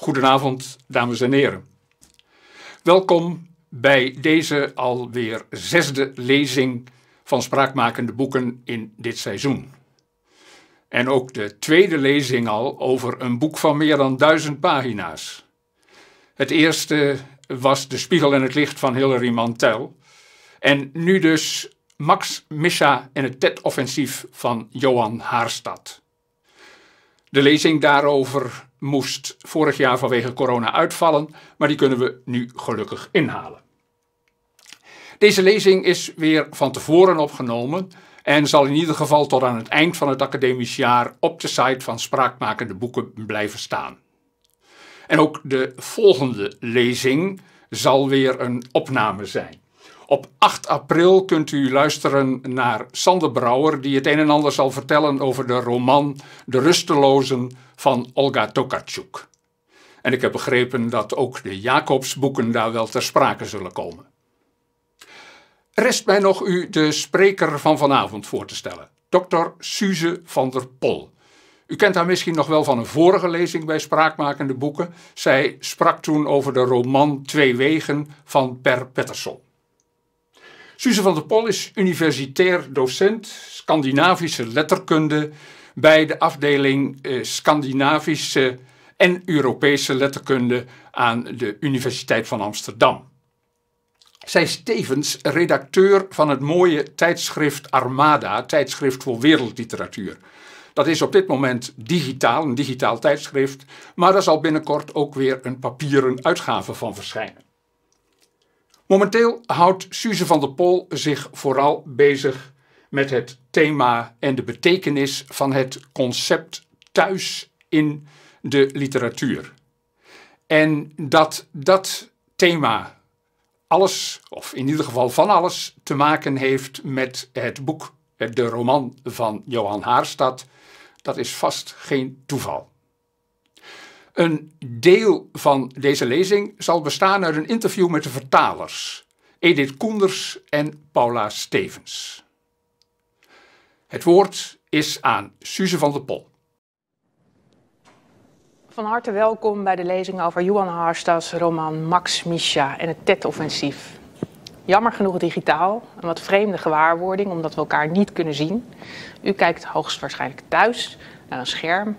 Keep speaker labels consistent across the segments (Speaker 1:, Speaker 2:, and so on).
Speaker 1: Goedenavond, dames en heren. Welkom bij deze alweer zesde lezing van spraakmakende boeken in dit seizoen. En ook de tweede lezing al over een boek van meer dan duizend pagina's. Het eerste was De Spiegel en het Licht van Hilary Mantel. En nu dus Max Mischa en het TED-offensief van Johan Haarstad. De lezing daarover moest vorig jaar vanwege corona uitvallen, maar die kunnen we nu gelukkig inhalen. Deze lezing is weer van tevoren opgenomen en zal in ieder geval tot aan het eind van het academisch jaar op de site van Spraakmakende Boeken blijven staan. En ook de volgende lezing zal weer een opname zijn. Op 8 april kunt u luisteren naar Sander Brouwer, die het een en ander zal vertellen over de roman De Rustelozen van Olga Tokarczuk. En ik heb begrepen dat ook de Jacobsboeken daar wel ter sprake zullen komen. Rest mij nog u de spreker van vanavond voor te stellen, Dr. Suze van der Pol. U kent haar misschien nog wel van een vorige lezing bij Spraakmakende Boeken. Zij sprak toen over de roman Twee Wegen van Per Pettersson. Suze van der Pol is universitair docent Scandinavische letterkunde bij de afdeling eh, Scandinavische en Europese letterkunde aan de Universiteit van Amsterdam. Zij is tevens redacteur van het mooie tijdschrift Armada, tijdschrift voor wereldliteratuur. Dat is op dit moment digitaal, een digitaal tijdschrift, maar daar zal binnenkort ook weer een papieren uitgave van verschijnen. Momenteel houdt Suze van der Pol zich vooral bezig met het thema en de betekenis van het concept thuis in de literatuur. En dat dat thema alles, of in ieder geval van alles, te maken heeft met het boek, de roman van Johan Haarstad, dat is vast geen toeval. Een deel van deze lezing zal bestaan uit een interview met de vertalers, Edith Koenders en Paula Stevens. Het woord is aan Suze van der Pol.
Speaker 2: Van harte welkom bij de lezing over Johan Haarstads roman Max Misha en het TED-offensief. Jammer genoeg digitaal, een wat vreemde gewaarwording omdat we elkaar niet kunnen zien. U kijkt hoogstwaarschijnlijk thuis naar een scherm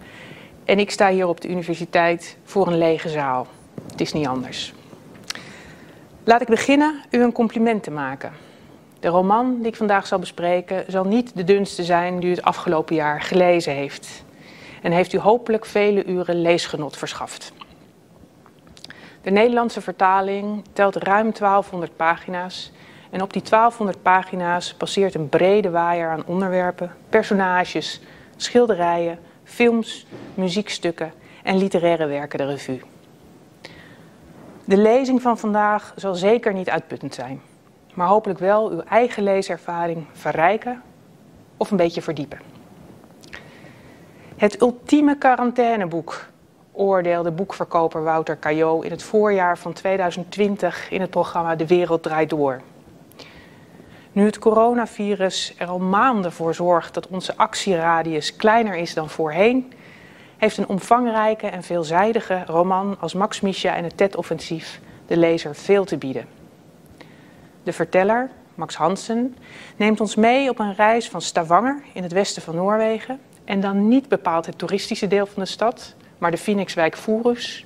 Speaker 2: en ik sta hier op de universiteit voor een lege zaal. Het is niet anders. Laat ik beginnen u een compliment te maken. De roman die ik vandaag zal bespreken zal niet de dunste zijn die u het afgelopen jaar gelezen heeft. En heeft u hopelijk vele uren leesgenot verschaft. De Nederlandse vertaling telt ruim 1200 pagina's. En op die 1200 pagina's passeert een brede waaier aan onderwerpen, personages, schilderijen, films, muziekstukken en literaire werken de revue. De lezing van vandaag zal zeker niet uitputtend zijn, maar hopelijk wel uw eigen leeservaring verrijken of een beetje verdiepen. Het ultieme quarantaineboek, oordeelde boekverkoper Wouter Caillot in het voorjaar van 2020 in het programma De Wereld Draait Door. Nu het coronavirus er al maanden voor zorgt dat onze actieradius kleiner is dan voorheen, heeft een omvangrijke en veelzijdige roman als Max Misha en het TED-offensief de lezer veel te bieden. De verteller, Max Hansen, neemt ons mee op een reis van Stavanger in het westen van Noorwegen en dan niet bepaald het toeristische deel van de stad, maar de Phoenixwijk Furus,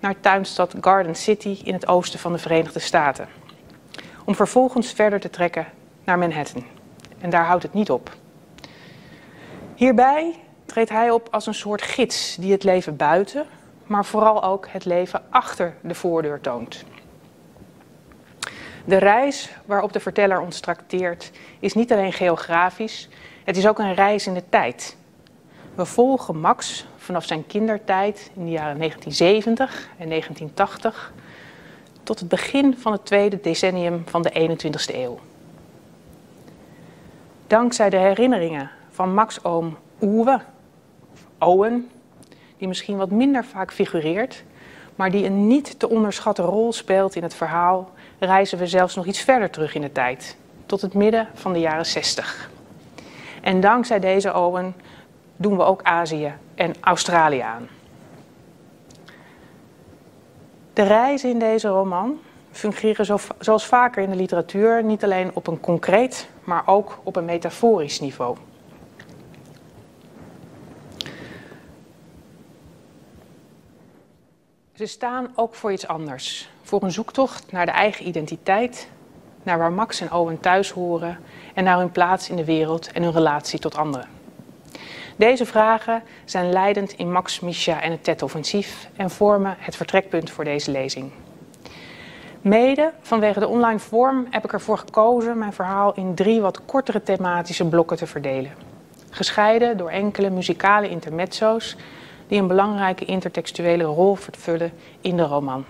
Speaker 2: naar tuinstad Garden City in het oosten van de Verenigde Staten. Om vervolgens verder te trekken naar Manhattan. En daar houdt het niet op. Hierbij treedt hij op als een soort gids die het leven buiten, maar vooral ook het leven achter de voordeur toont. De reis waarop de verteller ons trakteert is niet alleen geografisch, het is ook een reis in de tijd. We volgen Max vanaf zijn kindertijd in de jaren 1970 en 1980 tot het begin van het tweede decennium van de 21ste eeuw. Dankzij de herinneringen van Max oom Owe, Owen, die misschien wat minder vaak figureert, maar die een niet te onderschatten rol speelt in het verhaal, reizen we zelfs nog iets verder terug in de tijd, tot het midden van de jaren 60. En dankzij deze Owen doen we ook Azië en Australië aan. De reizen in deze roman fungeren zo, zoals vaker in de literatuur niet alleen op een concreet, maar ook op een metaforisch niveau. Ze staan ook voor iets anders. Voor een zoektocht naar de eigen identiteit, naar waar Max en Owen thuis horen en naar hun plaats in de wereld en hun relatie tot anderen. Deze vragen zijn leidend in Max, Misha en het TED-offensief en vormen het vertrekpunt voor deze lezing. Mede vanwege de online vorm heb ik ervoor gekozen mijn verhaal in drie wat kortere thematische blokken te verdelen. Gescheiden door enkele muzikale intermezzo's die een belangrijke intertextuele rol vervullen in de roman.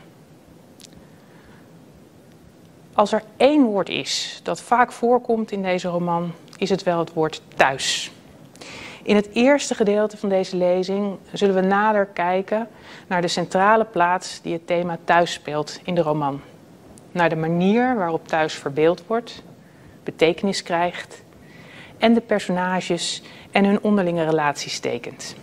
Speaker 2: Als er één woord is dat vaak voorkomt in deze roman, is het wel het woord thuis. In het eerste gedeelte van deze lezing zullen we nader kijken naar de centrale plaats die het thema thuis speelt in de roman. Naar de manier waarop thuis verbeeld wordt, betekenis krijgt en de personages en hun onderlinge relaties tekent.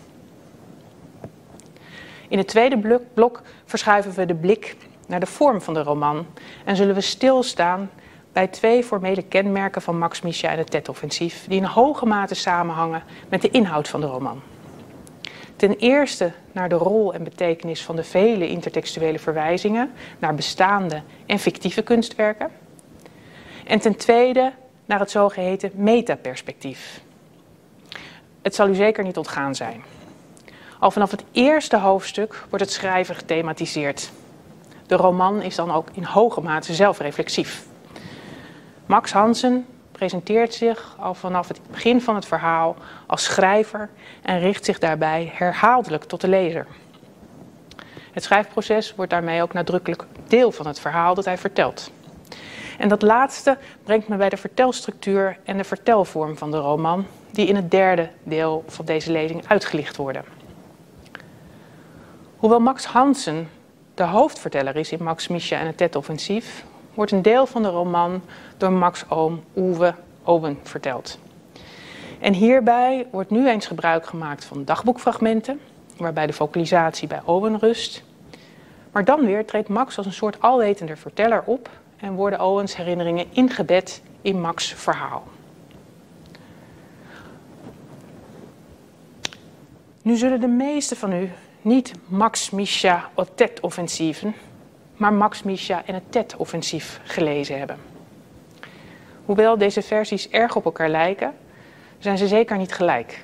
Speaker 2: In het tweede blok verschuiven we de blik naar de vorm van de roman en zullen we stilstaan bij twee formele kenmerken van Max Micha en het TED-offensief, die in hoge mate samenhangen met de inhoud van de roman. Ten eerste naar de rol en betekenis van de vele intertextuele verwijzingen naar bestaande en fictieve kunstwerken. En ten tweede naar het zogeheten metaperspectief. Het zal u zeker niet ontgaan zijn. Al vanaf het eerste hoofdstuk wordt het schrijven gethematiseerd. De roman is dan ook in hoge mate zelfreflexief. Max Hansen presenteert zich al vanaf het begin van het verhaal als schrijver en richt zich daarbij herhaaldelijk tot de lezer. Het schrijfproces wordt daarmee ook nadrukkelijk deel van het verhaal dat hij vertelt. En dat laatste brengt me bij de vertelstructuur en de vertelvorm van de roman, die in het derde deel van deze lezing uitgelicht worden. Hoewel Max Hansen de hoofdverteller is in Max Misha en het TED-offensief, wordt een deel van de roman door Max oom Uwe Owen verteld. En hierbij wordt nu eens gebruik gemaakt van dagboekfragmenten, waarbij de focalisatie bij Owen rust. Maar dan weer treedt Max als een soort alwetende verteller op en worden Owens herinneringen ingebed in Max' verhaal. Nu zullen de meesten van u niet Max Misha Otet-offensieven, maar Max Misha en het Tet-offensief gelezen hebben. Hoewel deze versies erg op elkaar lijken, zijn ze zeker niet gelijk.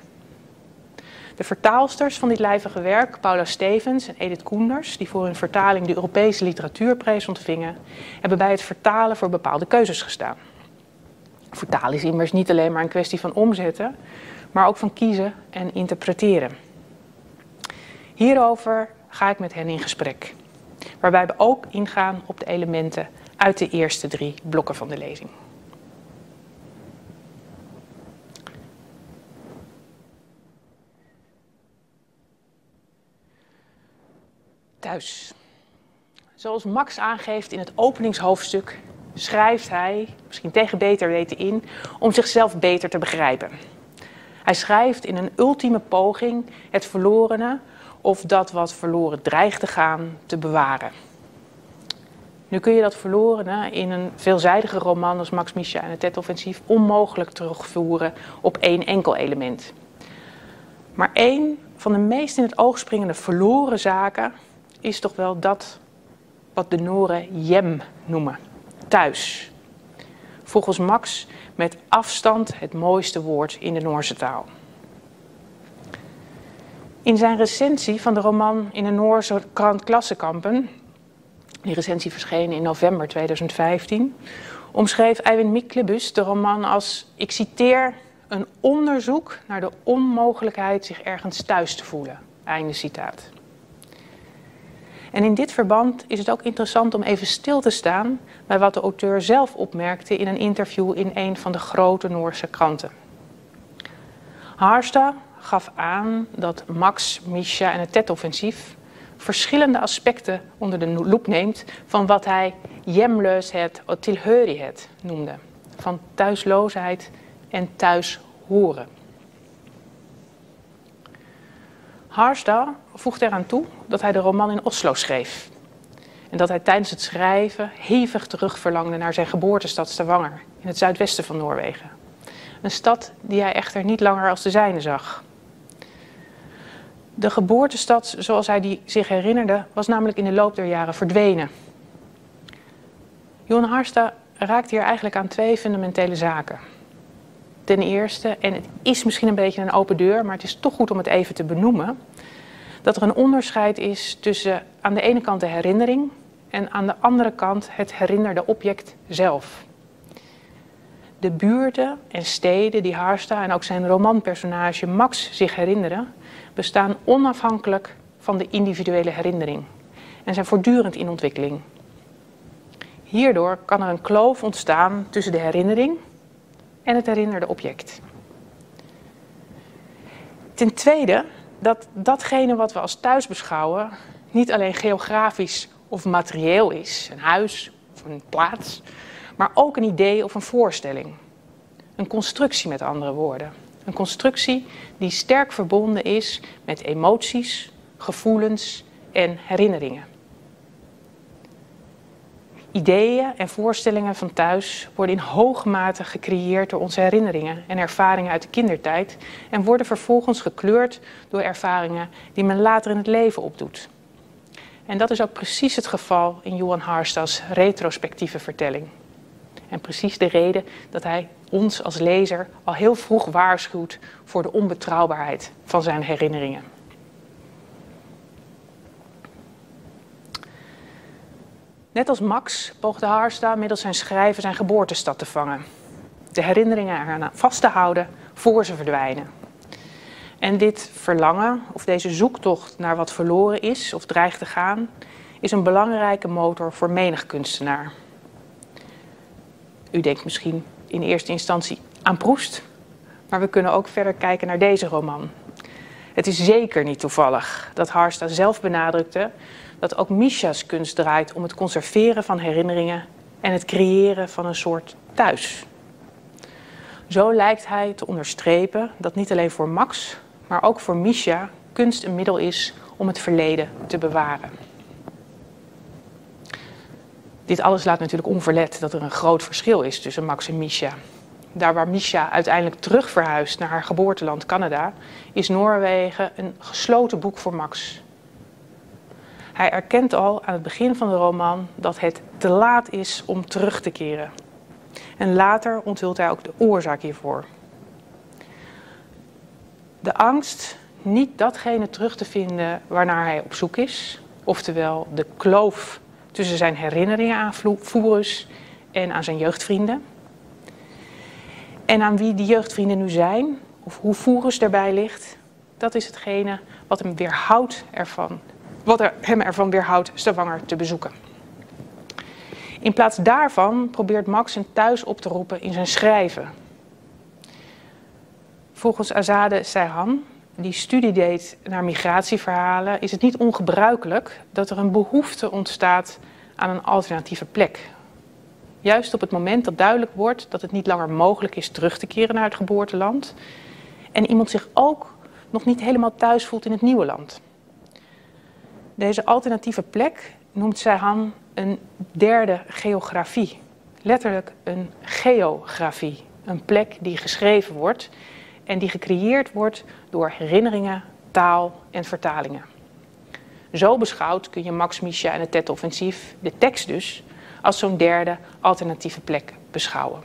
Speaker 2: De vertaalsters van dit lijvige werk, Paula Stevens en Edith Koenders, die voor hun vertaling de Europese Literatuurprijs ontvingen, hebben bij het vertalen voor bepaalde keuzes gestaan. Vertalen is immers niet alleen maar een kwestie van omzetten, maar ook van kiezen en interpreteren. Hierover ga ik met hen in gesprek, waarbij we ook ingaan op de elementen uit de eerste drie blokken van de lezing. Thuis. Zoals Max aangeeft in het openingshoofdstuk, schrijft hij, misschien tegen beter weten in, om zichzelf beter te begrijpen. Hij schrijft in een ultieme poging het verlorene of dat wat verloren dreigt te gaan te bewaren. Nu kun je dat verloren in een veelzijdige roman als Max Misha en het Tet-offensief onmogelijk terugvoeren op één enkel element. Maar één van de meest in het oog springende verloren zaken is toch wel dat wat de Noren jem noemen, thuis. Volgens Max met afstand het mooiste woord in de Noorse taal. In zijn recensie van de roman in de Noorse krant Klassekampen, die recensie verscheen in november 2015, omschreef Eivind Miklebus de roman als, ik citeer, een onderzoek naar de onmogelijkheid zich ergens thuis te voelen. Einde citaat. En in dit verband is het ook interessant om even stil te staan bij wat de auteur zelf opmerkte in een interview in een van de grote Noorse kranten. Harsta gaf aan dat Max, Misha en het TED-offensief verschillende aspecten onder de loep neemt van wat hij hjemlöshet of tillhörighet noemde. Van thuisloosheid en thuis horen. Harstad voegt eraan toe dat hij de roman in Oslo schreef. En dat hij tijdens het schrijven hevig terugverlangde naar zijn geboortestad Stavanger in het zuidwesten van Noorwegen. Een stad die hij echter niet langer als de zijne zag. De geboortestad, zoals hij die zich herinnerde, was namelijk in de loop der jaren verdwenen. Johan Harsta raakt hier eigenlijk aan twee fundamentele zaken. Ten eerste, en het is misschien een beetje een open deur, maar het is toch goed om het even te benoemen, dat er een onderscheid is tussen aan de ene kant de herinnering en aan de andere kant het herinnerde object zelf. De buurten en steden die Harsta en ook zijn romanpersonage Max zich herinneren, bestaan onafhankelijk van de individuele herinnering en zijn voortdurend in ontwikkeling. Hierdoor kan er een kloof ontstaan tussen de herinnering en het herinnerde object. Ten tweede dat datgene wat we als thuis beschouwen niet alleen geografisch of materieel is, een huis of een plaats, maar ook een idee of een voorstelling. Een constructie met andere woorden. Een constructie die sterk verbonden is met emoties, gevoelens en herinneringen. Ideeën en voorstellingen van thuis worden in hoge mate gecreëerd door onze herinneringen en ervaringen uit de kindertijd en worden vervolgens gekleurd door ervaringen die men later in het leven opdoet. En dat is ook precies het geval in Johan Harstas retrospectieve vertelling. En precies de reden dat hij ons als lezer al heel vroeg waarschuwt voor de onbetrouwbaarheid van zijn herinneringen. Net als Max poogde Harsta middels zijn schrijven zijn geboortestad te vangen. De herinneringen eraan vast te houden voor ze verdwijnen. En dit verlangen, of deze zoektocht naar wat verloren is of dreigt te gaan, is een belangrijke motor voor menig kunstenaar. U denkt misschien in eerste instantie aan Proest, maar we kunnen ook verder kijken naar deze roman. Het is zeker niet toevallig dat Harsta zelf benadrukte dat ook Misha's kunst draait om het conserveren van herinneringen en het creëren van een soort thuis. Zo lijkt hij te onderstrepen dat niet alleen voor Max, maar ook voor Misha kunst een middel is om het verleden te bewaren. Dit alles laat natuurlijk onverlet dat er een groot verschil is tussen Max en Misha. Daar waar Misha uiteindelijk terug verhuist naar haar geboorteland Canada, is Noorwegen een gesloten boek voor Max. Hij erkent al aan het begin van de roman dat het te laat is om terug te keren. En later onthult hij ook de oorzaak hiervoor. De angst niet datgene terug te vinden waarnaar hij op zoek is, oftewel de kloof tussen zijn herinneringen aan Furus en aan zijn jeugdvrienden. En aan wie die jeugdvrienden nu zijn, of hoe Furus erbij ligt, dat is hetgene wat hem weerhoudt ervan wat hem ervan weerhoudt Stavanger te bezoeken. In plaats daarvan probeert Max een thuis op te roepen in zijn schrijven. Volgens Azade Seyhan, die studie deed naar migratieverhalen, is het niet ongebruikelijk dat er een behoefte ontstaat aan een alternatieve plek. Juist op het moment dat duidelijk wordt dat het niet langer mogelijk is terug te keren naar het geboorteland en iemand zich ook nog niet helemaal thuis voelt in het nieuwe land. Deze alternatieve plek noemt Seyhan een derde geografie. Letterlijk een geografie. Een plek die geschreven wordt en die gecreëerd wordt door herinneringen, taal en vertalingen. Zo beschouwd kun je Max Misha en het TED-offensief, de tekst dus, als zo'n derde alternatieve plek beschouwen.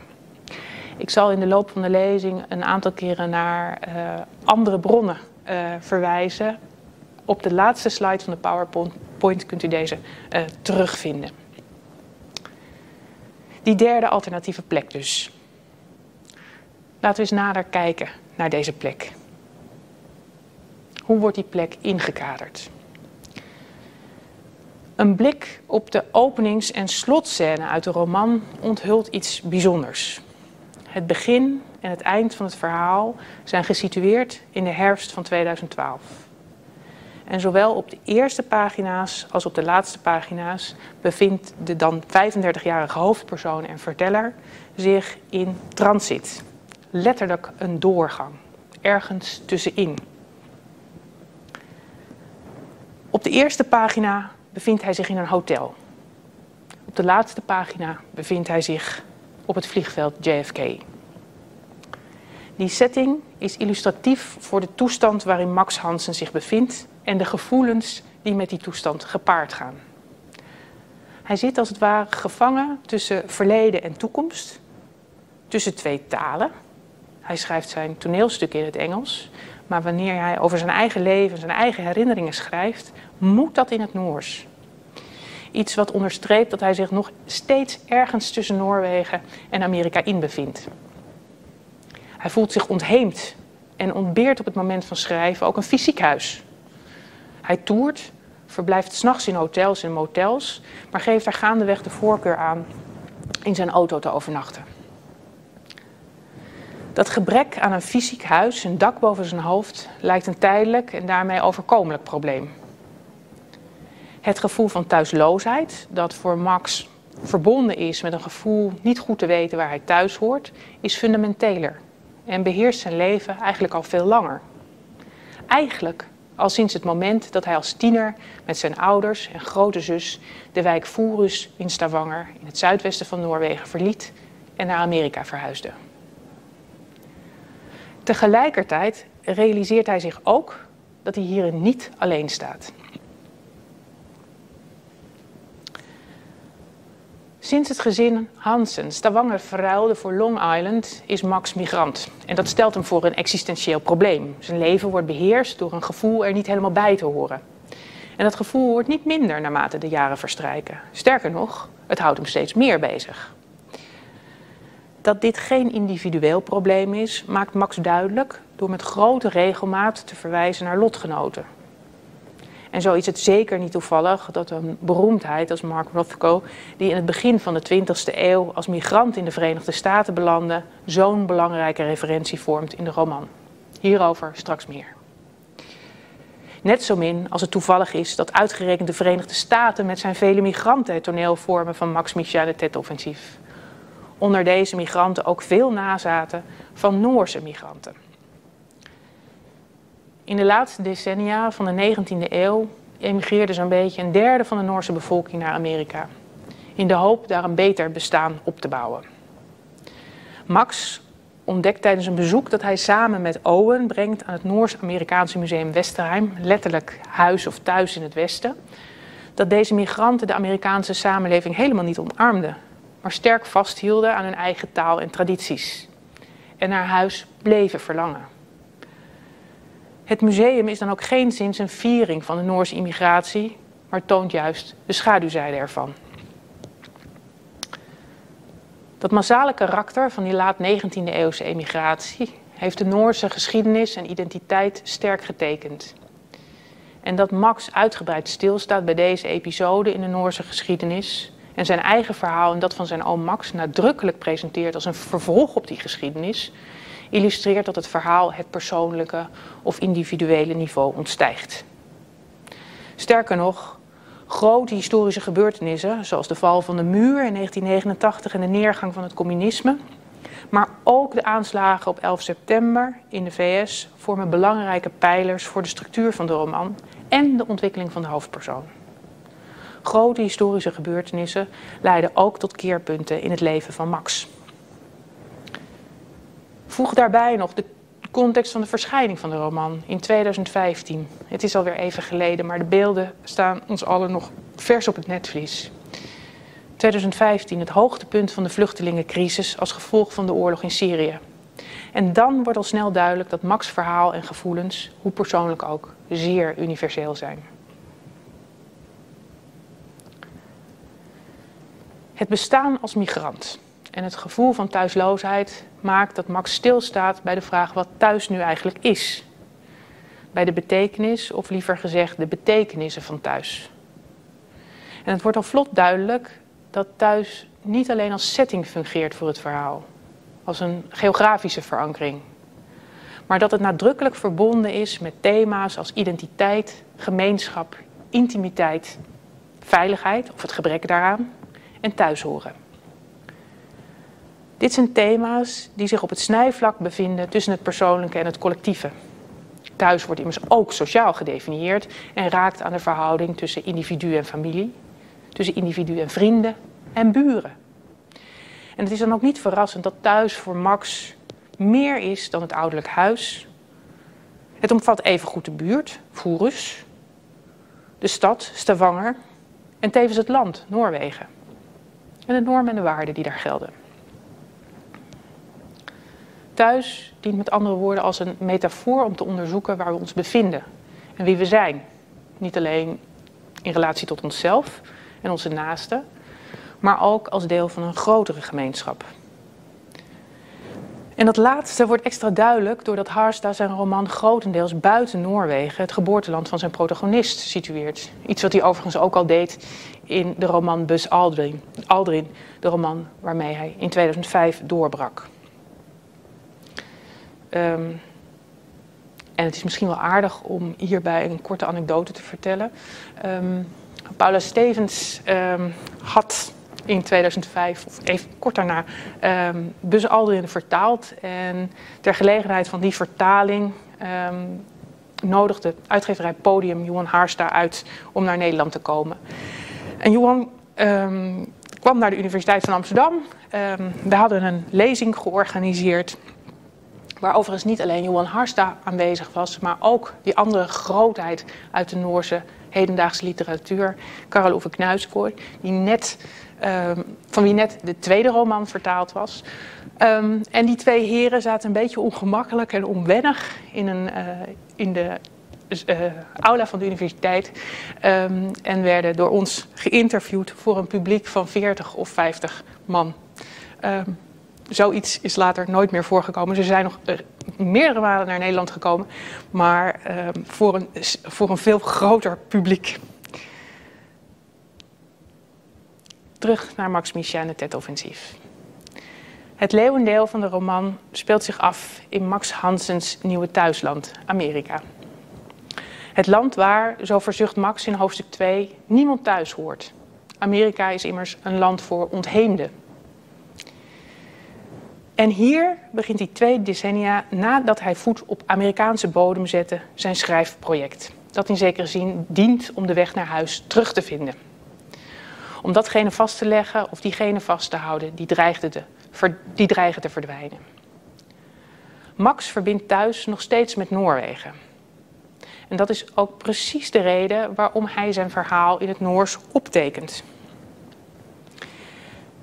Speaker 2: Ik zal in de loop van de lezing een aantal keren naar uh, andere bronnen uh, verwijzen op de laatste slide van de PowerPoint kunt u deze uh, terugvinden. Die derde alternatieve plek dus. Laten we eens nader kijken naar deze plek. Hoe wordt die plek ingekaderd? Een blik op de openings- en slotscène uit de roman onthult iets bijzonders. Het begin en het eind van het verhaal zijn gesitueerd in de herfst van 2012. En zowel op de eerste pagina's als op de laatste pagina's bevindt de dan 35-jarige hoofdpersoon en verteller zich in transit. Letterlijk een doorgang, ergens tussenin. Op de eerste pagina bevindt hij zich in een hotel. de laatste pagina bevindt hij zich op het vliegveld JFK. Die setting is illustratief voor de toestand waarin Max Hansen zich bevindt en de gevoelens die met die toestand gepaard gaan. Hij zit als het ware gevangen tussen verleden en toekomst, tussen twee talen. Hij schrijft zijn toneelstuk in het Engels, maar wanneer hij over zijn eigen leven, zijn eigen herinneringen schrijft, moet dat in het Noors. Iets wat onderstreept dat hij zich nog steeds ergens tussen Noorwegen en Amerika in bevindt. Hij voelt zich ontheemd en ontbeert op het moment van schrijven ook een fysiek huis. Hij toert, verblijft s'nachts in hotels en motels, maar geeft daar gaandeweg de voorkeur aan in zijn auto te overnachten. Dat gebrek aan een fysiek huis, een dak boven zijn hoofd, lijkt een tijdelijk en daarmee overkomelijk probleem. Het gevoel van thuisloosheid, dat voor Max verbonden is met een gevoel niet goed te weten waar hij thuis hoort, is fundamenteler en beheerst zijn leven eigenlijk al veel langer. Eigenlijk al sinds het moment dat hij als tiener met zijn ouders en grote zus de wijk Furus in Stavanger in het zuidwesten van Noorwegen verliet en naar Amerika verhuisde. Tegelijkertijd realiseert hij zich ook dat hij hierin niet alleen staat. Sinds het gezin Hansen Stavanger verruilde voor Long Island is Max migrant. En dat stelt hem voor een existentieel probleem. Zijn leven wordt beheerst door een gevoel er niet helemaal bij te horen. En dat gevoel wordt niet minder naarmate de jaren verstrijken. Sterker nog, het houdt hem steeds meer bezig. Dat dit geen individueel probleem is, maakt Max duidelijk door met grote regelmaat te verwijzen naar lotgenoten. En zo is het zeker niet toevallig dat een beroemdheid als Mark Rothko, die in het begin van de 20e eeuw als migrant in de Verenigde Staten belandde, zo'n belangrijke referentie vormt in de roman. Hierover straks meer. Net zo min als het toevallig is dat uitgerekend de Verenigde Staten met zijn vele migranten het toneel vormen van Max Micha de Tet-offensief. Onder deze migranten ook veel nazaten van Noorse migranten. In de laatste decennia van de 19e eeuw emigreerde zo'n beetje een derde van de Noorse bevolking naar Amerika. In de hoop daar een beter bestaan op te bouwen. Max ontdekt tijdens een bezoek dat hij samen met Owen brengt aan het Noors-Amerikaanse Museum Westerheim, letterlijk huis of thuis in het Westen, dat deze migranten de Amerikaanse samenleving helemaal niet omarmden, maar sterk vasthielden aan hun eigen taal en tradities. En naar huis bleven verlangen. Het museum is dan ook geen zins een viering van de Noorse immigratie, maar toont juist de schaduwzijde ervan. Dat massale karakter van die laat 19e eeuwse emigratie heeft de Noorse geschiedenis en identiteit sterk getekend. En dat Max uitgebreid stilstaat bij deze episode in de Noorse geschiedenis en zijn eigen verhaal en dat van zijn oom Max nadrukkelijk presenteert als een vervolg op die geschiedenis, illustreert dat het verhaal het persoonlijke of individuele niveau ontstijgt. Sterker nog, grote historische gebeurtenissen, zoals de val van de muur in 1989 en de neergang van het communisme, maar ook de aanslagen op 11 september in de VS vormen belangrijke pijlers voor de structuur van de roman en de ontwikkeling van de hoofdpersoon. Grote historische gebeurtenissen leiden ook tot keerpunten in het leven van Max. Voeg daarbij nog de context van de verschijning van de roman in 2015. Het is alweer even geleden, maar de beelden staan ons allen nog vers op het netvlies. 2015, het hoogtepunt van de vluchtelingencrisis als gevolg van de oorlog in Syrië. En dan wordt al snel duidelijk dat Max' verhaal en gevoelens, hoe persoonlijk ook, zeer universeel zijn. Het bestaan als migrant en het gevoel van thuisloosheid maakt dat Max stilstaat bij de vraag wat thuis nu eigenlijk is. Bij de betekenis, of liever gezegd de betekenissen van thuis. En het wordt al vlot duidelijk dat thuis niet alleen als setting fungeert voor het verhaal, als een geografische verankering, maar dat het nadrukkelijk verbonden is met thema's als identiteit, gemeenschap, intimiteit, veiligheid of het gebrek daaraan en thuishoren. Dit zijn thema's die zich op het snijvlak bevinden tussen het persoonlijke en het collectieve. Thuis wordt immers ook sociaal gedefinieerd en raakt aan de verhouding tussen individu en familie, tussen individu en vrienden en buren. En het is dan ook niet verrassend dat thuis voor Max meer is dan het ouderlijk huis. Het omvat evengoed de buurt, Voerus, de stad, Stavanger en tevens het land, Noorwegen. En de normen en de waarden die daar gelden. Thuis dient met andere woorden als een metafoor om te onderzoeken waar we ons bevinden en wie we zijn. Niet alleen in relatie tot onszelf en onze naasten, maar ook als deel van een grotere gemeenschap. En dat laatste wordt extra duidelijk doordat Harsta zijn roman grotendeels buiten Noorwegen, het geboorteland van zijn protagonist, situeert. Iets wat hij overigens ook al deed in de roman Bus Aldrin, Aldrin de roman waarmee hij in 2005 doorbrak. Um, en het is misschien wel aardig om hierbij een korte anekdote te vertellen. Um, Paula Stevens um, had in 2005, of even kort daarna, um, Buzz Aldrin vertaald. En ter gelegenheid van die vertaling um, nodigde uitgeverij Podium Johan Haarsta uit om naar Nederland te komen. En Johan um, kwam naar de Universiteit van Amsterdam. we hadden een lezing georganiseerd. Waar overigens niet alleen Johan Harsta aanwezig was, maar ook die andere grootheid uit de Noorse hedendaagse literatuur, Karel Ove Knuiskooi, die net van wie net de tweede roman vertaald was. Um, en die twee heren zaten een beetje ongemakkelijk en onwennig in, een, uh, in de uh, aula van de universiteit. Um, en werden door ons geïnterviewd voor een publiek van 40 of 50 man. zoiets is later nooit meer voorgekomen. Ze zijn nog uh, meerdere malen naar Nederland gekomen, maar voor, een, voor een veel groter publiek. Terug naar Max Micha en het TED-offensief. Het leeuwendeel van de roman speelt zich af in Max Hansens nieuwe thuisland, Amerika. Het land waar, zo verzucht Max in hoofdstuk 2, niemand thuis hoort. Amerika is immers een land voor ontheemden. En hier begint hij twee decennia nadat hij voet op Amerikaanse bodem zette zijn schrijfproject. Dat in zekere zin dient om de weg naar huis terug te vinden om datgene vast te leggen of diegene vast te houden die, dreigde te, die dreigen te verdwijnen. Max verbindt thuis nog steeds met Noorwegen. En dat is ook precies de reden waarom hij zijn verhaal in het Noors optekent.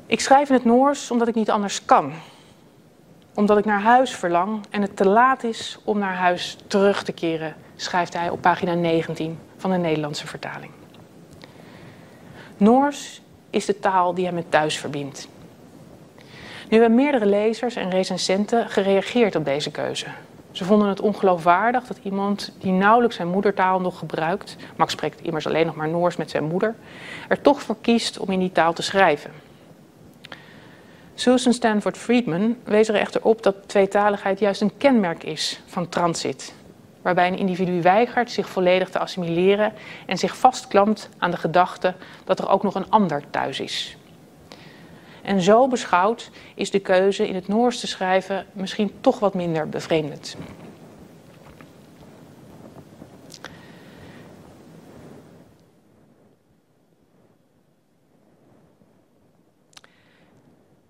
Speaker 2: Ik schrijf in het Noors omdat ik niet anders kan. Omdat ik naar huis verlang en het te laat is om naar huis terug te keren, schrijft hij op pagina 19 van de Nederlandse vertaling. Noors is de taal die hem met thuis verbindt. Nu hebben meerdere lezers en recensenten gereageerd op deze keuze. Ze vonden het ongeloofwaardig dat iemand die nauwelijks zijn moedertaal nog gebruikt, Max spreekt immers alleen nog maar Noors met zijn moeder, er toch voor kiest om in die taal te schrijven. Susan Stanford Friedman wees er echter op dat tweetaligheid juist een kenmerk is van transit waarbij een individu weigert zich volledig te assimileren en zich vastklampt aan de gedachte dat er ook nog een ander thuis is. En zo beschouwd is de keuze in het Noors te schrijven misschien toch wat minder bevreemdend.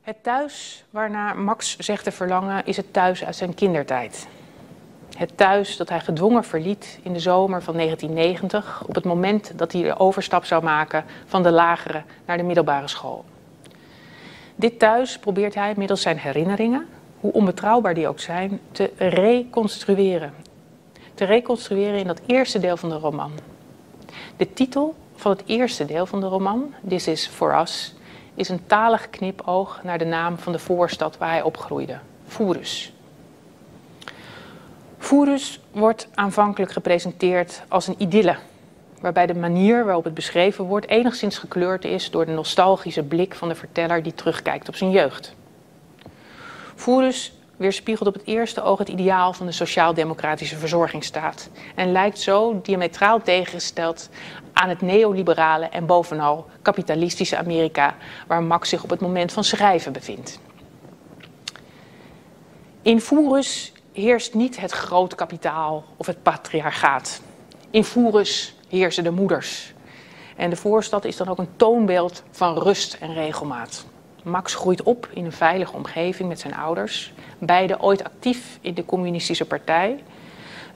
Speaker 2: Het thuis waarnaar Max zegt te verlangen is het thuis uit zijn kindertijd. Het thuis dat hij gedwongen verliet in de zomer van 1990, op het moment dat hij de overstap zou maken van de lagere naar de middelbare school. Dit thuis probeert hij middels zijn herinneringen, hoe onbetrouwbaar die ook zijn, te reconstrueren. Te reconstrueren in dat eerste deel van de roman. De titel van het eerste deel van de roman, This is for Us, is een talig knipoog naar de naam van de voorstad waar hij opgroeide, Furus. Furus wordt aanvankelijk gepresenteerd als een idylle, waarbij de manier waarop het beschreven wordt enigszins gekleurd is door de nostalgische blik van de verteller die terugkijkt op zijn jeugd. Furus weerspiegelt op het eerste oog het ideaal van de sociaal-democratische verzorgingsstaat en lijkt zo diametraal tegengesteld aan het neoliberale en bovenal kapitalistische Amerika waar Max zich op het moment van schrijven bevindt. In Furus heerst niet het groot kapitaal of het patriarchaat. In Furus heersen de moeders. En de voorstad is dan ook een toonbeeld van rust en regelmaat. Max groeit op in een veilige omgeving met zijn ouders, beide ooit actief in de communistische partij,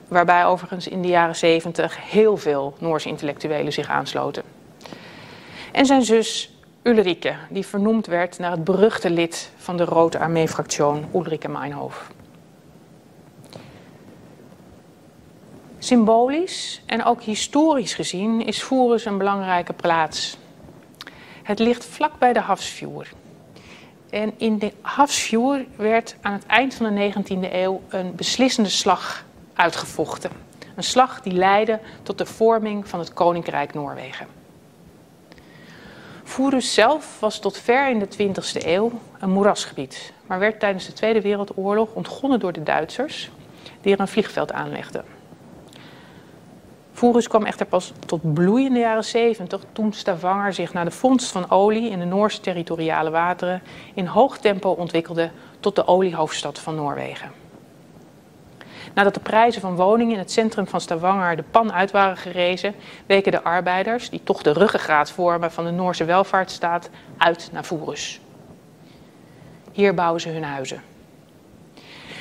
Speaker 2: waarbij overigens in de jaren 70 heel veel Noorse intellectuelen zich aansloten. En zijn zus Ulrike, die vernoemd werd naar het beruchte lid van de Rode Armee-fractie Ulrike Meinhof. Symbolisch en ook historisch gezien is Voerus een belangrijke plaats. Het ligt vlak bij de Hafsfjord. En in de Hafsfjord werd aan het eind van de 19e eeuw een beslissende slag uitgevochten. Een slag die leidde tot de vorming van het Koninkrijk Noorwegen. Voerus zelf was tot ver in de 20e eeuw een moerasgebied, maar werd tijdens de Tweede Wereldoorlog ontgonnen door de Duitsers, die er een vliegveld aanlegden. Voerus kwam echter pas tot bloei in de jaren 70 toen Stavanger zich na de vondst van olie in de Noorse territoriale wateren in hoog tempo ontwikkelde tot de oliehoofdstad van Noorwegen. Nadat de prijzen van woningen in het centrum van Stavanger de pan uit waren gerezen, weken de arbeiders, die toch de ruggengraat vormen van de Noorse welvaartsstaat, uit naar Voerus. Hier bouwen ze hun huizen.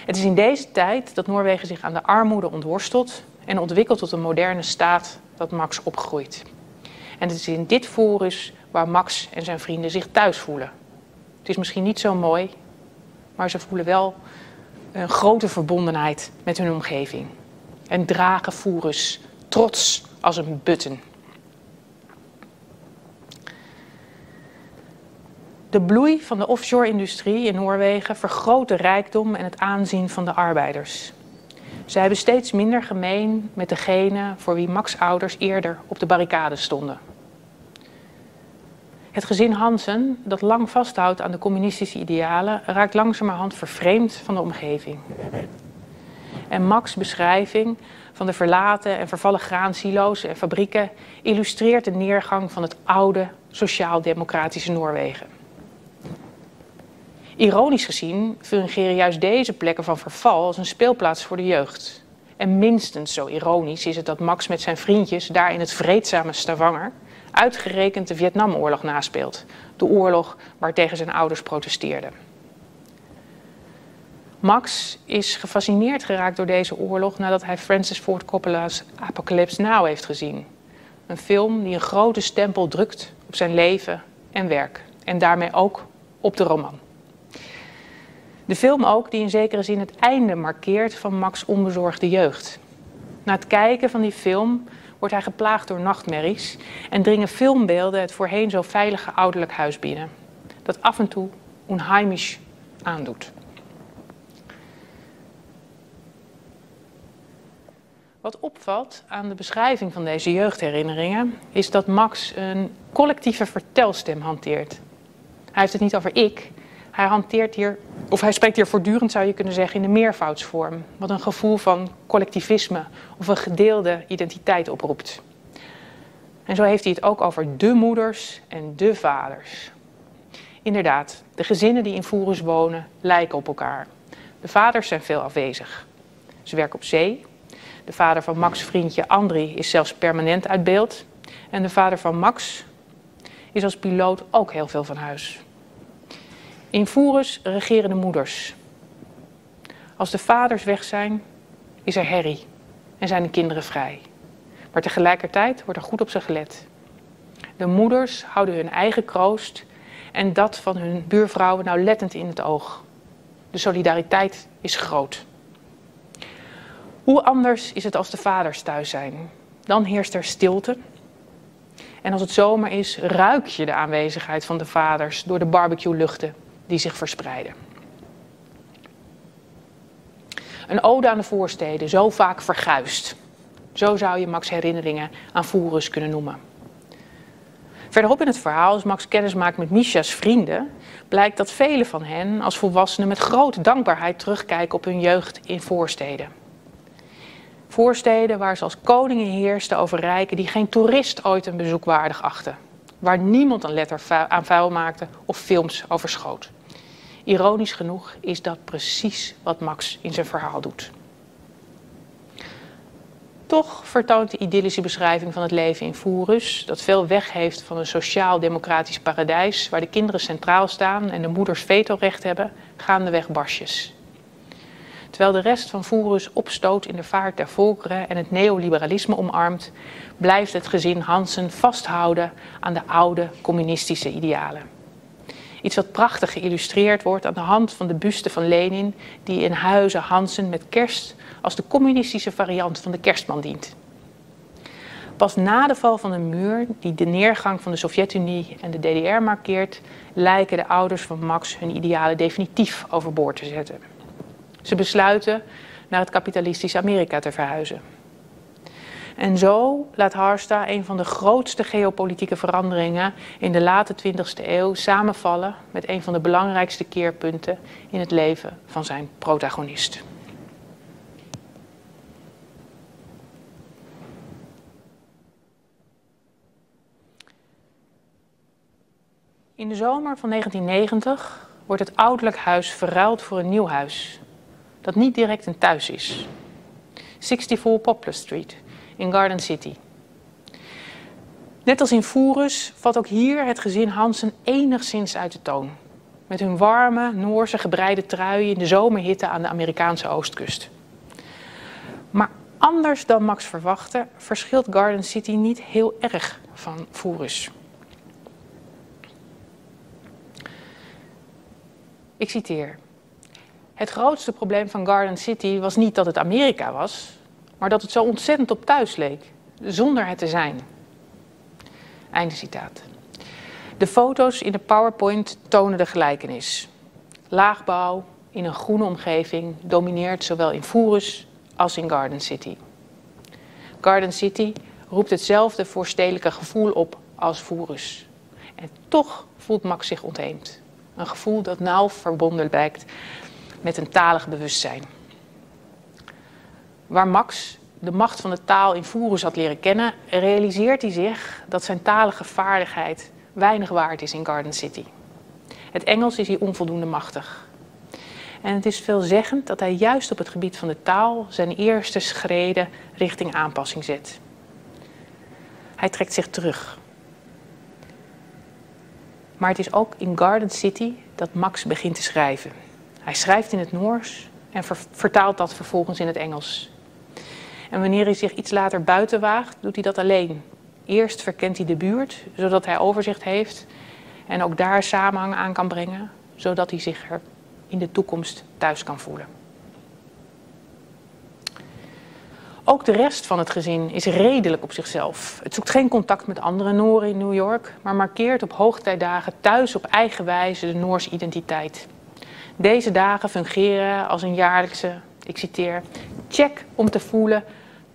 Speaker 2: Het is in deze tijd dat Noorwegen zich aan de armoede ontworstelt en ontwikkelt tot een moderne staat dat Max opgroeit. En het is in dit Voerus waar Max en zijn vrienden zich thuis voelen. Het is misschien niet zo mooi, maar ze voelen wel een grote verbondenheid met hun omgeving. En dragen Voerus trots als een button. De bloei van de offshore-industrie in Noorwegen vergroot de rijkdom en het aanzien van de arbeiders. Zij hebben steeds minder gemeen met degene voor wie Max' ouders eerder op de barricade stonden. Het gezin Hansen, dat lang vasthoudt aan de communistische idealen, raakt langzamerhand vervreemd van de omgeving. En Max' beschrijving van de verlaten en vervallen graansilo's en fabrieken illustreert de neergang van het oude sociaal-democratische Noorwegen. Ironisch gezien fungeren juist deze plekken van verval als een speelplaats voor de jeugd. En minstens zo ironisch is het dat Max met zijn vriendjes daar in het vreedzame Stavanger uitgerekend de Vietnamoorlog naspeelt. De oorlog waar tegen zijn ouders protesteerden. Max is gefascineerd geraakt door deze oorlog nadat hij Francis Ford Coppola's Apocalypse Now heeft gezien. Een film die een grote stempel drukt op zijn leven en werk. En daarmee ook op de roman. De film ook die in zekere zin het einde markeert van Max' onbezorgde jeugd. Na het kijken van die film wordt hij geplaagd door nachtmerries en dringen filmbeelden het voorheen zo veilige ouderlijk huis binnen, dat af en toe onheimisch aandoet. Wat opvalt aan de beschrijving van deze jeugdherinneringen is dat Max een collectieve vertelstem hanteert. Hij heeft het niet over ik, hij hanteert hier, of hij spreekt hier voortdurend, zou je kunnen zeggen, in de meervoudsvorm. Wat een gevoel van collectivisme of een gedeelde identiteit oproept. En zo heeft hij het ook over de moeders en de vaders. Inderdaad, de gezinnen die in Voerus wonen lijken op elkaar. De vaders zijn veel afwezig. Ze werken op zee. De vader van Max' vriendje Andri is zelfs permanent uit beeld. En de vader van Max is als piloot ook heel veel van huis. In Voerus regeren de moeders. Als de vaders weg zijn, is er herrie en zijn de kinderen vrij. Maar tegelijkertijd wordt er goed op ze gelet. De moeders houden hun eigen kroost en dat van hun buurvrouwen nauwlettend in het oog. De solidariteit is groot. Hoe anders is het als de vaders thuis zijn? Dan heerst er stilte. En als het zomer is, ruik je de aanwezigheid van de vaders door de barbecue-luchten die zich verspreiden. Een ode aan de voorsteden, zo vaak verguist. Zo zou je Max herinneringen aan Voerus kunnen noemen. Verderop in het verhaal, als Max kennis maakt met Misha's vrienden, blijkt dat velen van hen als volwassenen met grote dankbaarheid terugkijken op hun jeugd in voorsteden. Voorsteden waar ze als koningen heersten over rijken die geen toerist ooit een bezoek waardig achten. Waar niemand een letter aan vuil maakte of films overschoot. Ironisch genoeg is dat precies wat Max in zijn verhaal doet. Toch vertoont de idyllische beschrijving van het leven in Foerus, dat veel weg heeft van een sociaal-democratisch paradijs, waar de kinderen centraal staan en de moeders vetorecht hebben, gaandeweg barsjes. Terwijl de rest van Foerus opstoot in de vaart der volkeren en het neoliberalisme omarmt, blijft het gezin Hansen vasthouden aan de oude communistische idealen. Iets wat prachtig geïllustreerd wordt aan de hand van de buste van Lenin, die in huizen Hansen met kerst als de communistische variant van de kerstman dient. Pas na de val van de muur, die de neergang van de Sovjet-Unie en de DDR markeert, lijken de ouders van Max hun idealen definitief overboord te zetten. Ze besluiten naar het kapitalistische Amerika te verhuizen. En zo laat Harsta een van de grootste geopolitieke veranderingen in de late 20e eeuw samenvallen met een van de belangrijkste keerpunten in het leven van zijn protagonist. In de zomer van 1990 wordt het ouderlijk huis verruild voor een nieuw huis, dat niet direct een thuis is. 64 Poplar Street in Garden City. Net als in Foerus valt ook hier het gezin Hansen enigszins uit de toon. Met hun warme, Noorse gebreide truien in de zomerhitte aan de Amerikaanse oostkust. Maar anders dan Max verwachtte, verschilt Garden City niet heel erg van Foerus. Ik citeer. Het grootste probleem van Garden City was niet dat het Amerika was, maar dat het zo ontzettend op thuis leek, zonder het te zijn. Einde citaat. De foto's in de PowerPoint tonen de gelijkenis. Laagbouw in een groene omgeving domineert zowel in Foerus als in Garden City. Garden City roept hetzelfde voorstedelijke gevoel op als Foerus. En toch voelt Max zich ontheemd. Een gevoel dat nauw verbonden lijkt met een talig bewustzijn. Waar Max de macht van de taal in Foerus had leren kennen, realiseert hij zich dat zijn talige vaardigheid weinig waard is in Garden City. Het Engels is hier onvoldoende machtig. En het is veelzeggend dat hij juist op het gebied van de taal zijn eerste schreden richting aanpassing zet. Hij trekt zich terug. Maar het is ook in Garden City dat Max begint te schrijven. Hij schrijft in het Noors en vertaalt dat vervolgens in het Engels. En wanneer hij zich iets later buiten waagt, doet hij dat alleen. Eerst verkent hij de buurt, zodat hij overzicht heeft en ook daar samenhang aan kan brengen, zodat hij zich er in de toekomst thuis kan voelen. Ook de rest van het gezin is redelijk op zichzelf. Het zoekt geen contact met andere Nooren in New York, maar markeert op hoogtijdagen thuis op eigen wijze de Noorse identiteit. Deze dagen fungeren als een jaarlijkse, ik citeer, check om te voelen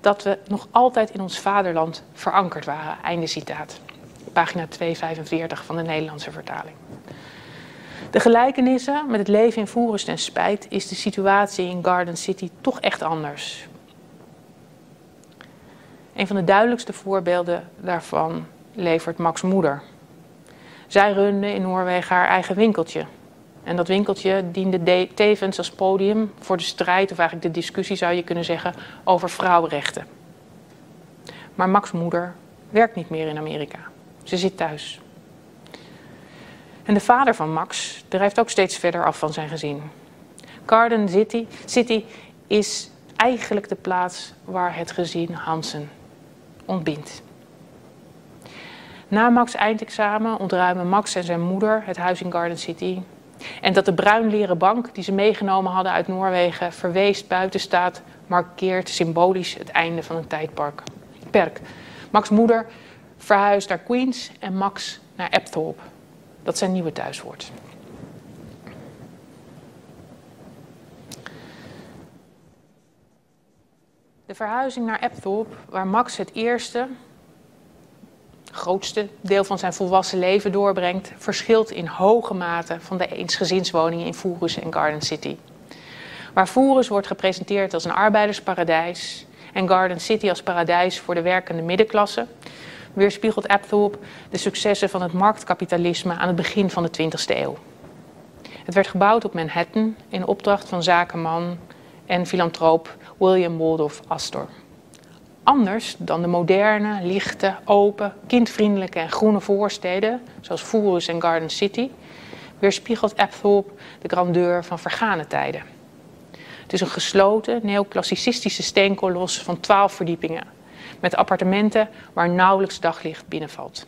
Speaker 2: dat we nog altijd in ons vaderland verankerd waren. Einde citaat. Pagina 245 van de Nederlandse vertaling. De gelijkenissen met het leven in Voerust en Spijt is de situatie in Garden City toch echt anders. Een van de duidelijkste voorbeelden daarvan levert Max moeder. Zij runde in Noorwegen haar eigen winkeltje. En dat winkeltje diende tevens als podium voor de strijd, of eigenlijk de discussie zou je kunnen zeggen, over vrouwenrechten. Maar Max' moeder werkt niet meer in Amerika. Ze zit thuis. En de vader van Max drijft ook steeds verder af van zijn gezin. Garden City, City is eigenlijk de plaats waar het gezin Hansen ontbindt. Na Max' eindexamen ontruimen Max en zijn moeder het huis in Garden City. En dat de bruin leren bank die ze meegenomen hadden uit Noorwegen verweest buiten staat, markeert symbolisch het einde van een tijdperk. Perk. Max' moeder verhuist naar Queens en Max naar Epthorpe. Dat zijn nieuwe thuis wordt. De verhuizing naar Epthorpe, waar Max het eerste, grootste deel van zijn volwassen leven doorbrengt, verschilt in hoge mate van de eensgezinswoningen in Foerus en Garden City. Waar Foerus wordt gepresenteerd als een arbeidersparadijs en Garden City als paradijs voor de werkende middenklasse, weerspiegelt Epthorpe de successen van het marktkapitalisme aan het begin van de 20e eeuw. Het werd gebouwd op Manhattan in opdracht van zakenman en filantroop William Waldorf Astor. Anders dan de moderne, lichte, open, kindvriendelijke en groene voorsteden, zoals Fulham en Garden City, weerspiegelt Apthorpe de grandeur van vergane tijden. Het is een gesloten, neoclassicistische steenkolos van twaalf verdiepingen, met appartementen waar nauwelijks daglicht binnenvalt.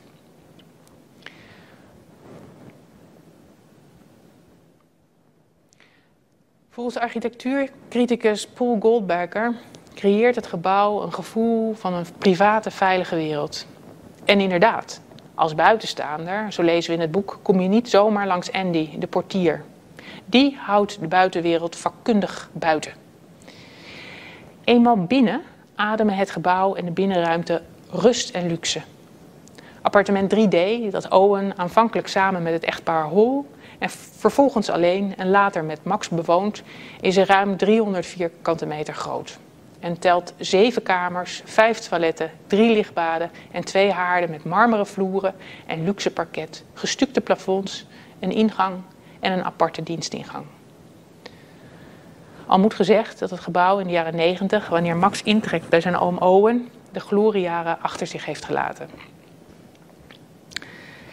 Speaker 2: Volgens architectuurcriticus Paul Goldberger creëert het gebouw een gevoel van een private, veilige wereld. En inderdaad, als buitenstaander, zo lezen we in het boek, kom je niet zomaar langs Andy, de portier. Die houdt de buitenwereld vakkundig buiten. Eenmaal binnen ademen het gebouw en de binnenruimte rust en luxe. Appartement 3D, dat Owen aanvankelijk samen met het echtpaar Hall en vervolgens alleen en later met Max bewoont, is er ruim 300 vierkante meter groot. En telt zeven kamers, vijf toiletten, drie lichtbaden en twee haarden met marmeren vloeren en luxe parket, gestukte plafonds, een ingang en een aparte dienstingang. Al moet gezegd dat het gebouw in de jaren 90, wanneer Max intrekt bij zijn oom Owen, de gloriejaren achter zich heeft gelaten.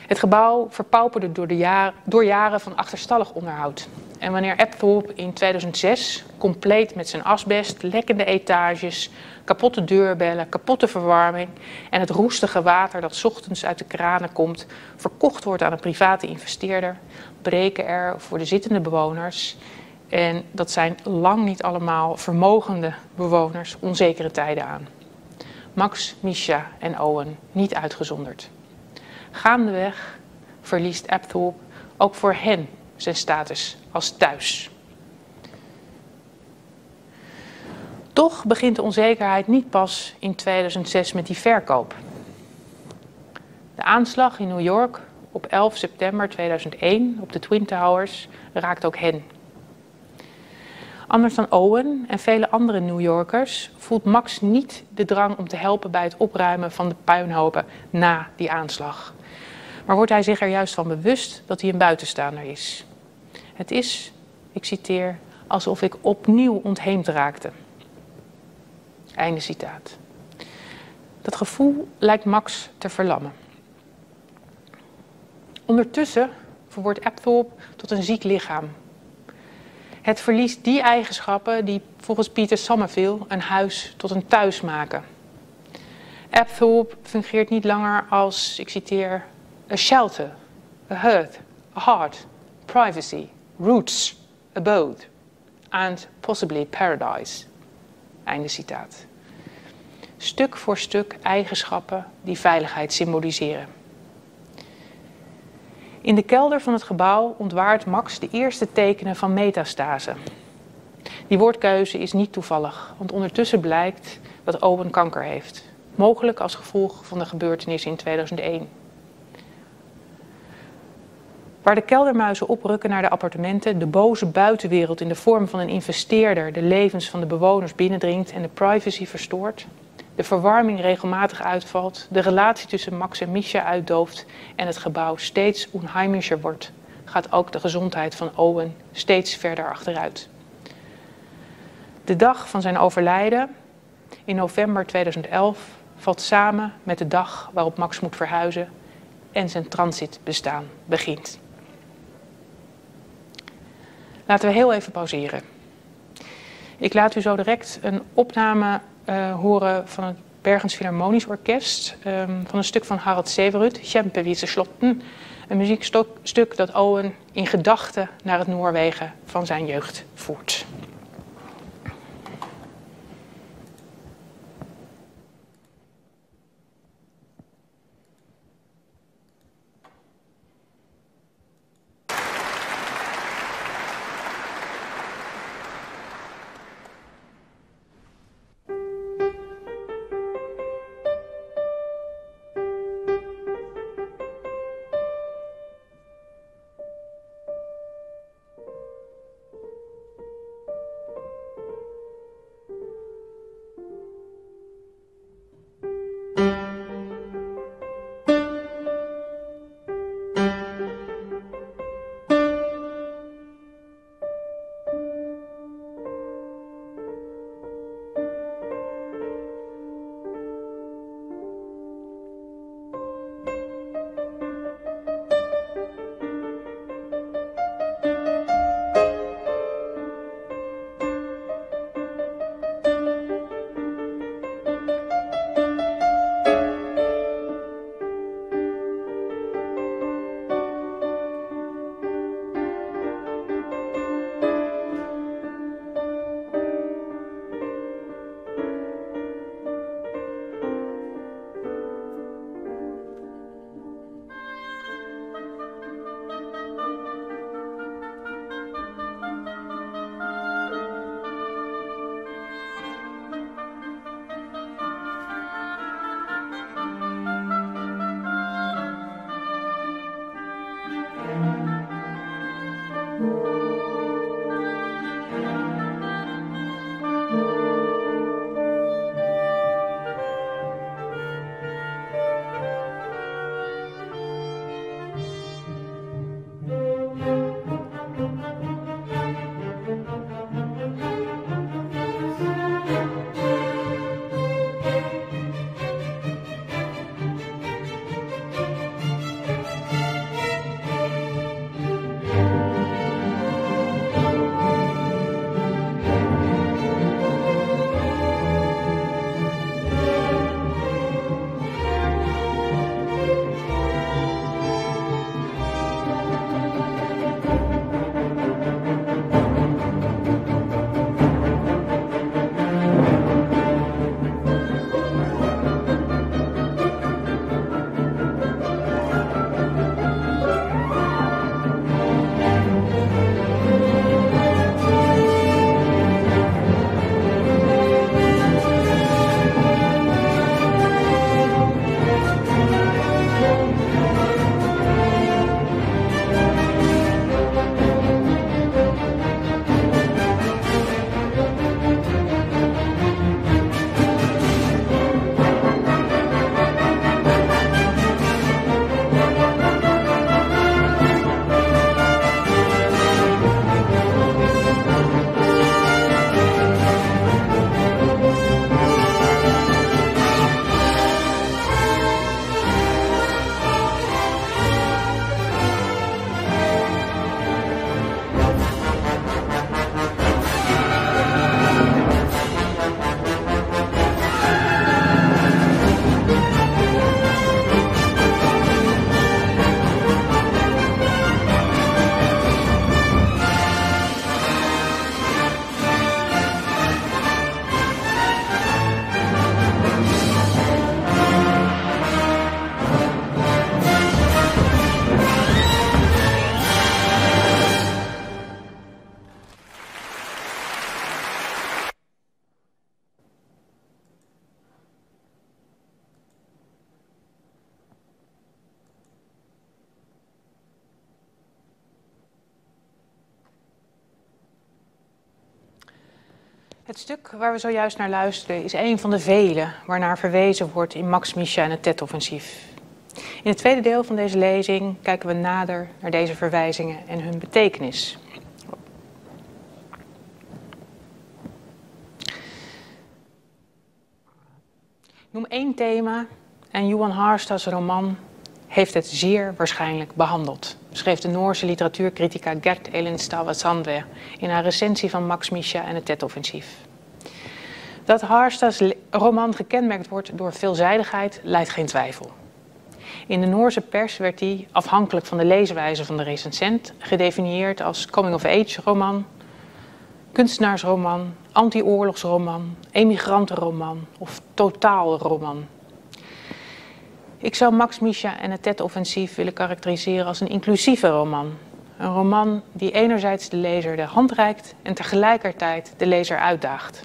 Speaker 2: Het gebouw verpauperde door, de door jaren van achterstallig onderhoud. En wanneer Apthorpe in 2006, compleet met zijn asbest, lekkende etages, kapotte deurbellen, kapotte verwarming en het roestige water dat ochtends uit de kranen komt, verkocht wordt aan een private investeerder, breken er voor de zittende bewoners, en dat zijn lang niet allemaal vermogende bewoners, onzekere tijden aan. Max, Misha en Owen niet uitgezonderd. Gaandeweg verliest Apthorpe ook voor hen zijn status als thuis. Toch begint de onzekerheid niet pas in 2006 met die verkoop. De aanslag in New York op 11 september 2001 op de Twin Towers raakt ook hen. Anders dan Owen en vele andere New Yorkers voelt Max niet de drang om te helpen bij het opruimen van de puinhopen na die aanslag maar wordt hij zich er juist van bewust dat hij een buitenstaander is. Het is, ik citeer, alsof ik opnieuw ontheemd raakte. Einde citaat. Dat gevoel lijkt Max te verlammen. Ondertussen verwoordt Apthorpe tot een ziek lichaam. Het verliest die eigenschappen die volgens Peter Somerville een huis tot een thuis maken. Apthorpe fungeert niet langer als, ik citeer, a shelter, a hearth, a heart, privacy, roots, abode, and possibly paradise. Einde citaat. Stuk voor stuk eigenschappen die veiligheid symboliseren. In de kelder van het gebouw ontwaart Max de eerste tekenen van metastase. Die woordkeuze is niet toevallig, want ondertussen blijkt dat Owen kanker heeft. Mogelijk als gevolg van de gebeurtenis in 2001. Waar de keldermuizen oprukken naar de appartementen, de boze buitenwereld in de vorm van een investeerder de levens van de bewoners binnendringt en de privacy verstoort, de verwarming regelmatig uitvalt, de relatie tussen Max en Misha uitdooft en het gebouw steeds onheimischer wordt, gaat ook de gezondheid van Owen steeds verder achteruit. De dag van zijn overlijden, in november 2011, valt samen met de dag waarop Max moet verhuizen en zijn transitbestaan begint. Laten we heel even pauzeren. Ik laat u zo direct een opname uh, horen van het Bergens Philharmonisch Orkest. Um, van een stuk van Harald Severud, Wiese Slotten. Een muziekstuk dat Owen in gedachten naar het Noorwegen van zijn jeugd voert. Het stuk waar we zojuist naar luisteren is een van de vele waarnaar verwezen wordt in Max Misha en het TED-offensief. In het tweede deel van deze lezing kijken we nader naar deze verwijzingen en hun betekenis. noem één thema en Johan Harstas roman heeft het zeer waarschijnlijk behandeld, schreef de Noorse literatuurcritica Gert Elenstava Sandwe in haar recensie van Max Misha en het TED-offensief. Dat Harstas roman gekenmerkt wordt door veelzijdigheid leidt geen twijfel. In de Noorse pers werd hij, afhankelijk van de leeswijze van de recensent, gedefinieerd als coming-of-age roman, kunstenaarsroman, anti-oorlogsroman, emigrantenroman of totaalroman. Ik zou Max Misha en het TED-offensief willen karakteriseren als een inclusieve roman. Een roman die enerzijds de lezer de hand reikt en tegelijkertijd de lezer uitdaagt.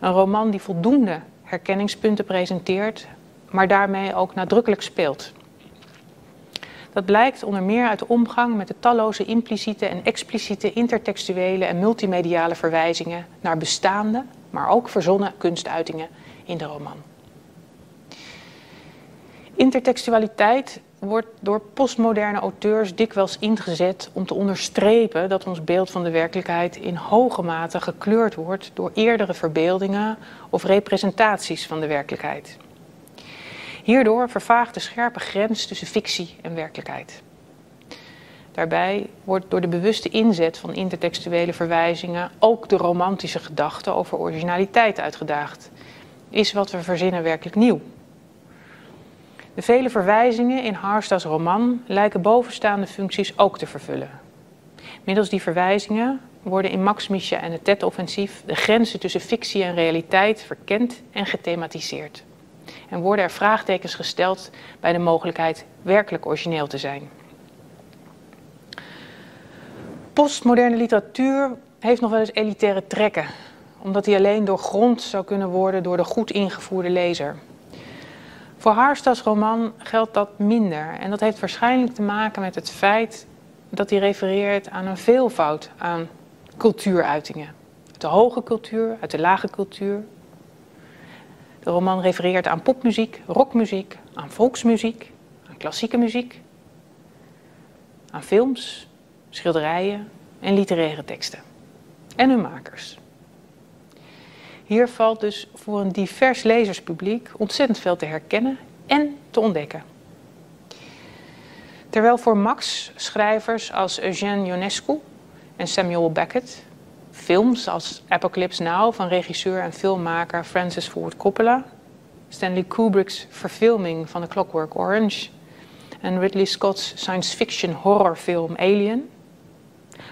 Speaker 2: Een roman die voldoende herkenningspunten presenteert, maar daarmee ook nadrukkelijk speelt. Dat blijkt onder meer uit de omgang met de talloze impliciete en expliciete intertextuele en multimediale verwijzingen naar bestaande, maar ook verzonnen kunstuitingen in de roman. Intertextualiteit wordt door postmoderne auteurs dikwijls ingezet om te onderstrepen dat ons beeld van de werkelijkheid in hoge mate gekleurd wordt door eerdere verbeeldingen of representaties van de werkelijkheid. Hierdoor vervaagt de scherpe grens tussen fictie en werkelijkheid. Daarbij wordt door de bewuste inzet van intertextuele verwijzingen ook de romantische gedachte over originaliteit uitgedaagd. Is wat we verzinnen werkelijk nieuw? De vele verwijzingen in Harstas roman lijken bovenstaande functies ook te vervullen. Middels die verwijzingen worden in Max en het TED-offensief de grenzen tussen fictie en realiteit verkend en gethematiseerd en worden er vraagtekens gesteld bij de mogelijkheid werkelijk origineel te zijn. Postmoderne literatuur heeft nog wel eens elitaire trekken, omdat die alleen doorgrond zou kunnen worden door de goed ingevoerde lezer. Voor Haarstas roman geldt dat minder en dat heeft waarschijnlijk te maken met het feit dat hij refereert aan een veelvoud aan cultuuruitingen. Uit de hoge cultuur, uit de lage cultuur, de roman refereert aan popmuziek, rockmuziek, aan volksmuziek, aan klassieke muziek, aan films, schilderijen en literaire teksten. En hun makers. Hier valt dus voor een divers lezerspubliek ontzettend veel te herkennen en te ontdekken. Terwijl voor Max schrijvers als Eugène Ionescu en Samuel Beckett films als Apocalypse Now van regisseur en filmmaker Francis Ford Coppola, Stanley Kubrick's verfilming van The Clockwork Orange en Ridley Scott's science fiction horrorfilm Alien,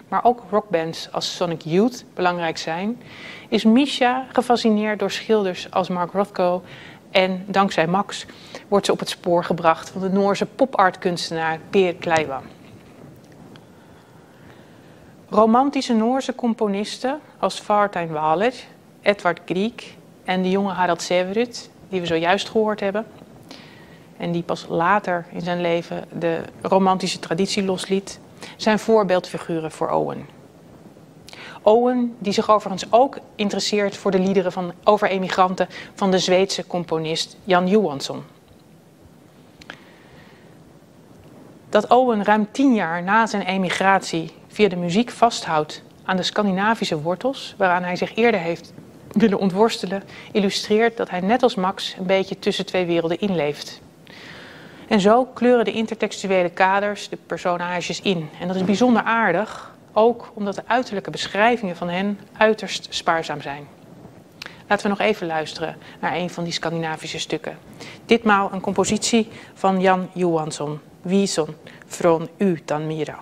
Speaker 2: maar ook rockbands als Sonic Youth belangrijk zijn, is Misha gefascineerd door schilders als Mark Rothko en dankzij Max wordt ze op het spoor gebracht van de Noorse pop-art-kunstenaar Peer Kleiva. Romantische Noorse componisten als Vartijn Wallet, Edward Grieg en de jonge Harald Severud, die we zojuist gehoord hebben, en die pas later in zijn leven de romantische traditie losliet, zijn voorbeeldfiguren voor Owen. Owen, die zich overigens ook interesseert voor de liederen van, over emigranten van de Zweedse componist Jan Johansson. Dat Owen ruim tien jaar na zijn emigratie via de muziek vasthoudt aan de Scandinavische wortels, waaraan hij zich eerder heeft willen ontworstelen, illustreert dat hij net als Max een beetje tussen twee werelden inleeft. En zo kleuren de intertextuele kaders de personages in. En dat is bijzonder aardig, ook omdat de uiterlijke beschrijvingen van hen uiterst spaarzaam zijn. Laten we nog even luisteren naar een van die Scandinavische stukken. Ditmaal een compositie van Jan Johansson, Wieson, från Utan Mira.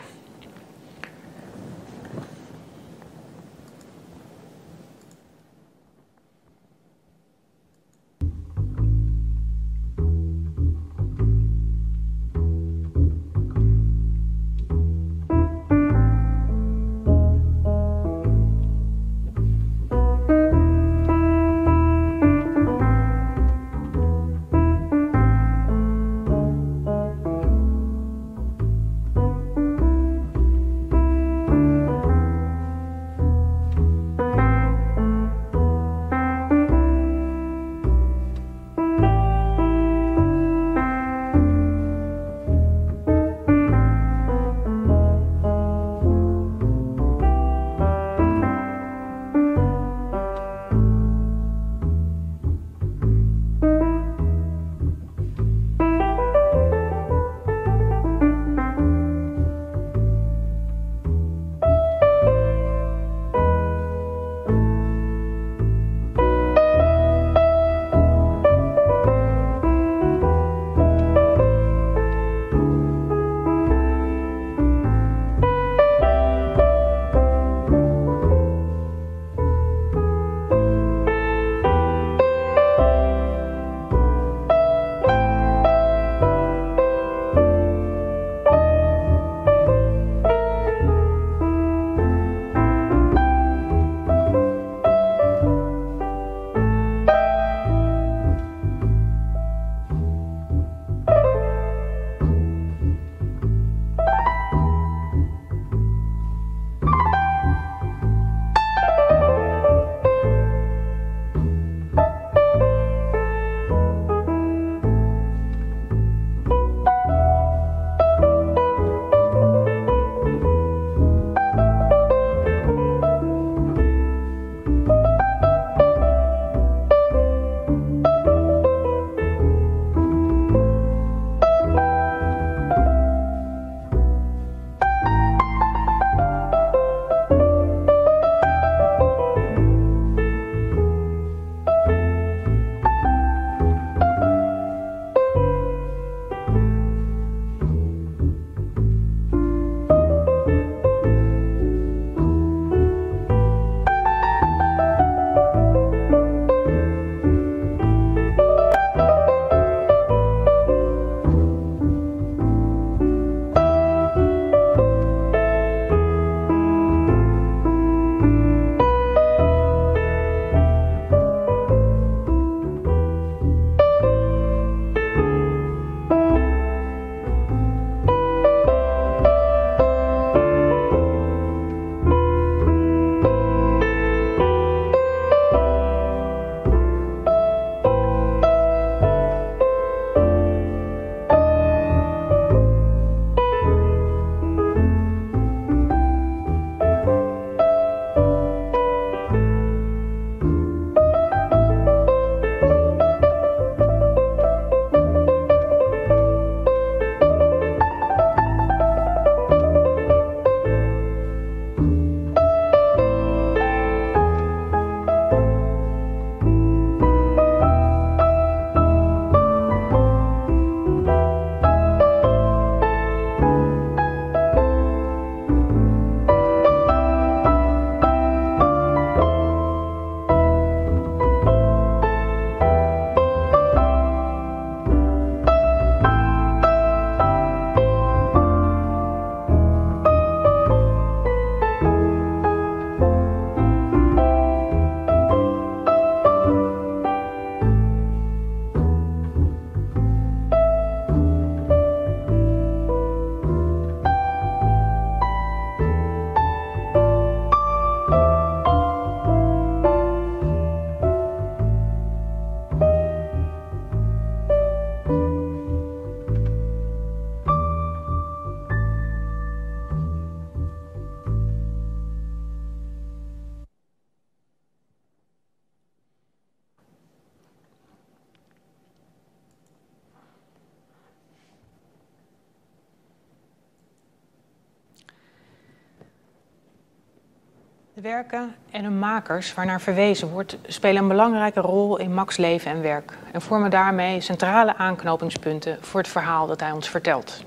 Speaker 2: Werken en hun makers waarnaar verwezen wordt, spelen een belangrijke rol in Max' leven en werk en vormen daarmee centrale aanknopingspunten voor het verhaal dat hij ons vertelt.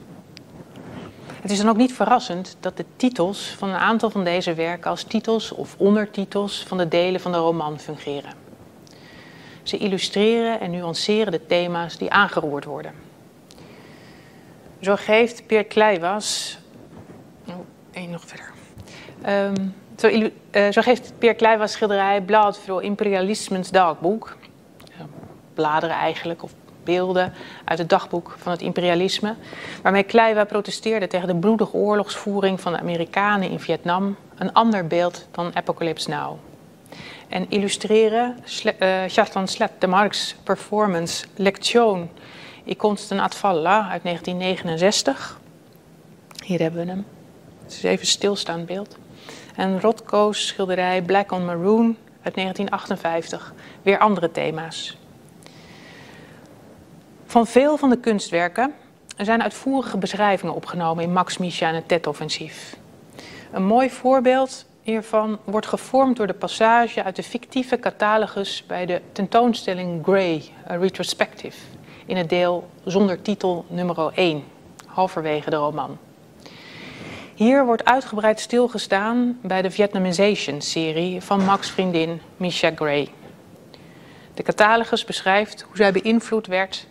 Speaker 2: Het is dan ook niet verrassend dat de titels van een aantal van deze werken als titels of ondertitels van de delen van de roman fungeren. Ze illustreren en nuanceren de thema's die aangeroerd worden. Zo geeft Peer Kleiwas. Oh, één nog verder. Um, zo, uh, zo, geeft Peer Kleiwas schilderij Blad voor Imperialismens dagboek. bladeren eigenlijk, of beelden uit het dagboek van het imperialisme. Waarmee protesteerde tegen de bloedige oorlogsvoering van de Amerikanen in Vietnam. Een ander beeld dan Apocalypse Now. En illustreren uh, Slet de Marx performance Lection i Konsten att falla uit 1969. Hier hebben we hem. Het is even stilstaand beeld. En Rothko's schilderij Black on Maroon uit 1958. Weer andere thema's. Van veel van de kunstwerken zijn uitvoerige beschrijvingen opgenomen in Max Misha en het TED-offensief. Een mooi voorbeeld hiervan wordt gevormd door de passage uit de fictieve catalogus bij de tentoonstelling Grey, a Retrospective, in het deel zonder titel nummer 1, halverwege de roman. Hier wordt uitgebreid stilgestaan bij de Vietnamization-serie van Max' vriendin Misha Gray. De catalogus beschrijft hoe zij beïnvloed werd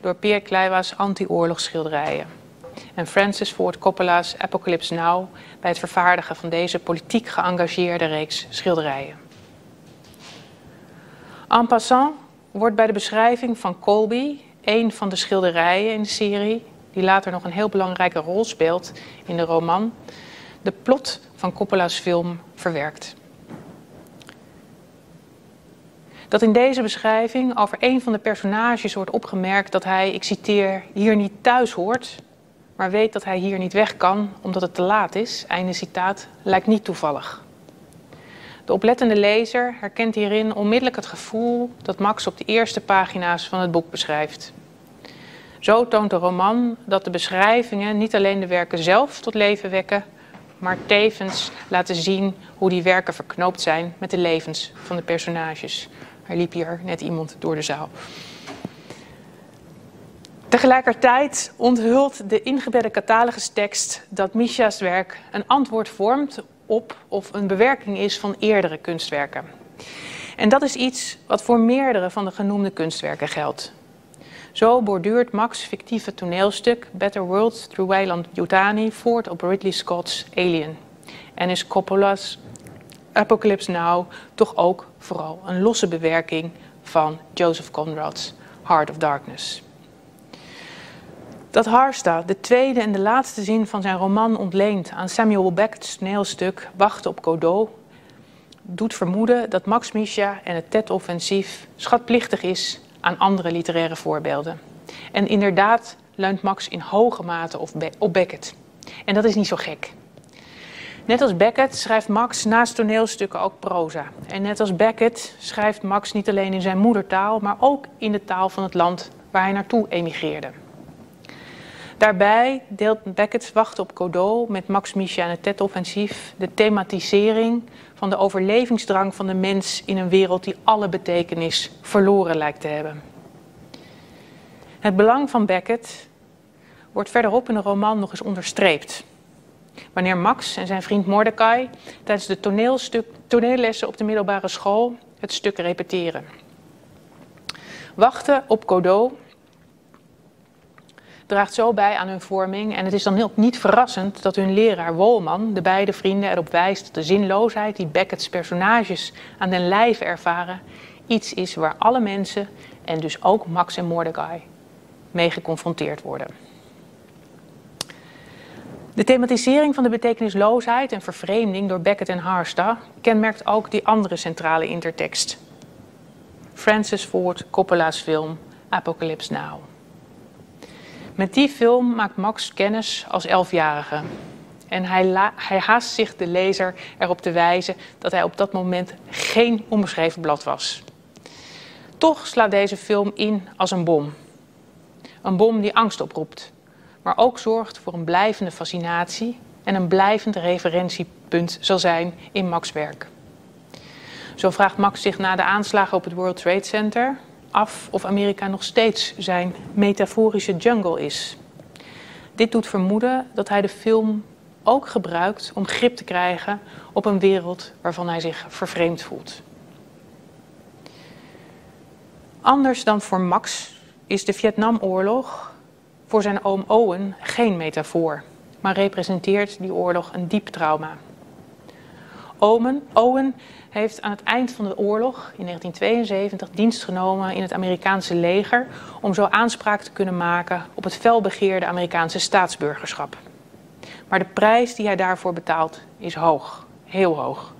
Speaker 2: door Pierre Kleiwa's anti-oorlogsschilderijen en Francis Ford Coppola's Apocalypse Now bij het vervaardigen van deze politiek geëngageerde reeks schilderijen. En passant wordt bij de beschrijving van Colby, een van de schilderijen in de serie, die later nog een heel belangrijke rol speelt in de roman, de plot van Coppola's film verwerkt. Dat in deze beschrijving over een van de personages wordt opgemerkt dat hij, ik citeer, hier niet thuis hoort, maar weet dat hij hier niet weg kan omdat het te laat is, einde citaat, lijkt niet toevallig. De oplettende lezer herkent hierin onmiddellijk het gevoel dat Max op de eerste pagina's van het boek beschrijft. Zo toont de roman dat de beschrijvingen niet alleen de werken zelf tot leven wekken, maar tevens laten zien hoe die werken verknoopt zijn met de levens van de personages. Er liep hier net iemand door de zaal. Tegelijkertijd onthult de ingebedde catalogustekst dat Misha's werk een antwoord vormt op of een bewerking is van eerdere kunstwerken. En dat is iets wat voor meerdere van de genoemde kunstwerken geldt. Zo borduurt Max' fictieve toneelstuk Better World Through Wayland Yutani voort op Ridley Scott's Alien. En is Coppola's Apocalypse Now toch ook vooral een losse bewerking van Joseph Conrad's Heart of Darkness. Dat Harsta de tweede en de laatste zin van zijn roman ontleent aan Samuel Beckett's toneelstuk Wachten op Godot, doet vermoeden dat Max Misha en het TED-offensief schatplichtig is aan andere literaire voorbeelden. En inderdaad leunt Max in hoge mate op Beckett. En dat is niet zo gek. Net als Beckett schrijft Max naast toneelstukken ook proza. En net als Beckett schrijft Max niet alleen in zijn moedertaal, maar ook in de taal van het land waar hij naartoe emigreerde. Daarbij deelt Beckett Wacht op Godot met Max Misha en het TED-offensief de thematisering van de overlevingsdrang van de mens in een wereld die alle betekenis verloren lijkt te hebben. Het belang van Beckett wordt verderop in de roman nog eens onderstreept. Wanneer Max en zijn vriend Mordecai tijdens de toneellessen op de middelbare school het stuk repeteren. Wachten op Godot draagt zo bij aan hun vorming. En het is dan ook niet verrassend dat hun leraar Wolman de beide vrienden erop wijst dat de zinloosheid die Beckett's personages aan den lijf ervaren, iets is waar alle mensen, en dus ook Max en Mordecai, mee geconfronteerd worden. De thematisering van de betekenisloosheid en vervreemding door Beckett en Harsta kenmerkt ook die andere centrale intertekst. Francis Ford Coppola's film Apocalypse Now. Met die film maakt Max kennis als elfjarige. En hij, hij haast zich de lezer erop te wijzen dat hij op dat moment geen onbeschreven blad was. Toch slaat deze film in als een bom. Een bom die angst oproept, maar ook zorgt voor een blijvende fascinatie en een blijvend referentiepunt zal zijn in Max' werk. Zo vraagt Max zich na de aanslagen op het World Trade Center af of Amerika nog steeds zijn metaforische jungle is. Dit doet vermoeden dat hij de film ook gebruikt om grip te krijgen op een wereld waarvan hij zich vervreemd voelt. Anders dan voor Max is de Vietnamoorlog voor zijn oom Owen geen metafoor, maar representeert die oorlog een diep trauma. Owen, heeft aan het eind van de oorlog in 1972 dienst genomen in het Amerikaanse leger om zo aanspraak te kunnen maken op het felbegeerde Amerikaanse staatsburgerschap. Maar de prijs die hij daarvoor betaalt is hoog, heel hoog.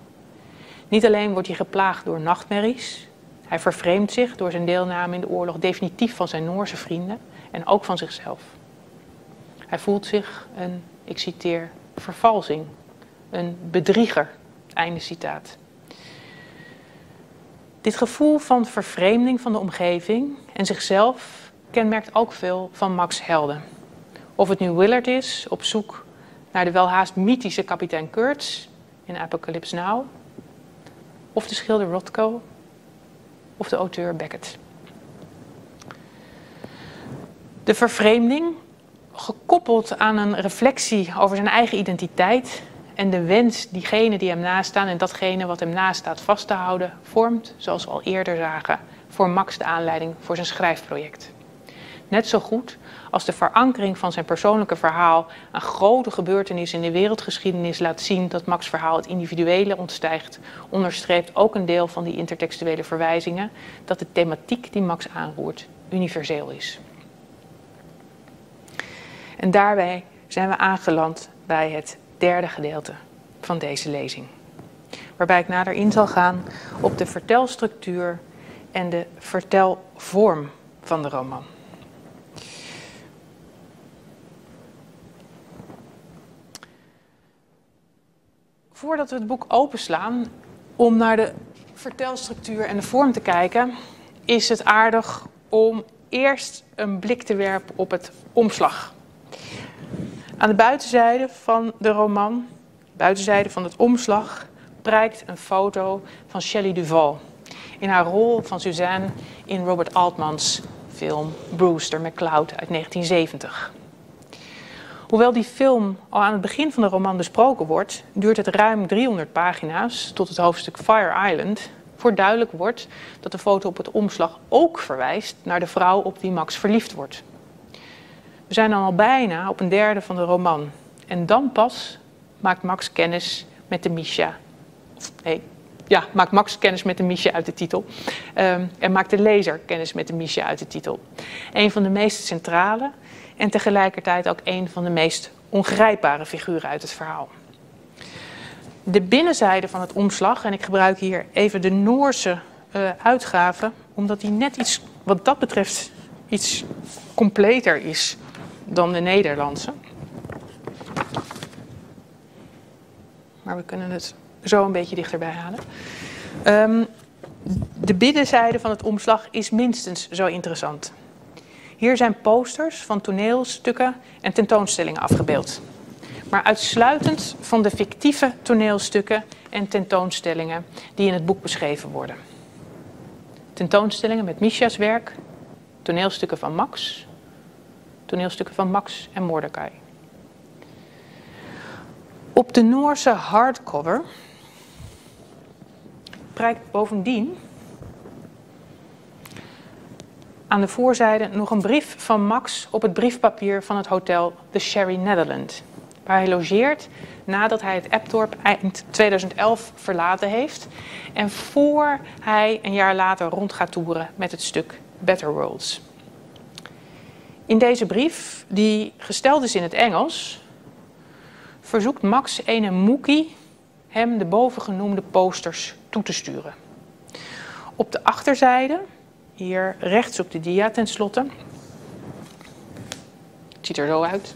Speaker 2: Niet alleen wordt hij geplaagd door nachtmerries, hij vervreemdt zich door zijn deelname in de oorlog definitief van zijn Noorse vrienden en ook van zichzelf. Hij voelt zich een, ik citeer, vervalsing, een bedrieger. Einde citaat. Dit gevoel van vervreemding van de omgeving en zichzelf kenmerkt ook veel van Max Helden. Of het nu Willard is, op zoek naar de welhaast mythische kapitein Kurtz in Apocalypse Now, of de schilder Rothko, of de auteur Beckett. De vervreemding, gekoppeld aan een reflectie over zijn eigen identiteit en de wens diegene die hem nastaan en datgene wat hem nastaat vast te houden, vormt, zoals we al eerder zagen, voor Max de aanleiding voor zijn schrijfproject. Net zo goed als de verankering van zijn persoonlijke verhaal een grote gebeurtenis in de wereldgeschiedenis laat zien dat Max' verhaal het individuele ontstijgt, onderstreept ook een deel van die intertextuele verwijzingen dat de thematiek die Max aanroert universeel is. En daarbij zijn we aangeland bij het derde gedeelte van deze lezing. Waarbij ik nader in zal gaan op de vertelstructuur en de vertelvorm van de roman. Voordat we het boek openslaan om naar de vertelstructuur en de vorm te kijken, is het aardig om eerst een blik te werpen op het omslag. Aan de buitenzijde van de roman, buitenzijde van het omslag, prijkt een foto van Shelley Duvall in haar rol van Suzanne in Robert Altmans film Brewster McCloud uit 1970. Hoewel die film al aan het begin van de roman besproken wordt, duurt het ruim 300 pagina's tot het hoofdstuk Fire Island voor duidelijk wordt dat de foto op het omslag ook verwijst naar de vrouw op wie Max verliefd wordt. We zijn dan al bijna op een derde van de roman. En dan pas maakt Max kennis met de Misha. nee, ja, maakt Max kennis met de Misha uit de titel. Um, en maakt de lezer kennis met de Misha uit de titel. Een van de meest centrale en tegelijkertijd ook een van de meest ongrijpbare figuren uit het verhaal. De binnenzijde van het omslag, en ik gebruik hier even de Noorse uh, uitgave, omdat die net iets, wat dat betreft, iets completer is dan de Nederlandse. Maar we kunnen het zo een beetje dichterbij halen. Um, de binnenzijde van het omslag is minstens zo interessant. Hier zijn posters van toneelstukken en tentoonstellingen afgebeeld. Maar uitsluitend van de fictieve toneelstukken en tentoonstellingen die in het boek beschreven worden. Tentoonstellingen met Misha's werk, toneelstukken van Max, toneelstukken van Max en Mordecai. Op de Noorse hardcover prijkt bovendien aan de voorzijde nog een brief van Max op het briefpapier van het hotel The Sherry Netherland. Waar hij logeert nadat hij het Eptorp eind 2011 verlaten heeft. En voor hij een jaar later rond gaat toeren met het stuk Better Worlds. In deze brief, die gesteld is in het Engels, verzoekt Max ene hem de bovengenoemde posters toe te sturen. Op de achterzijde, hier rechts op de dia tenslotte, het ziet er zo uit.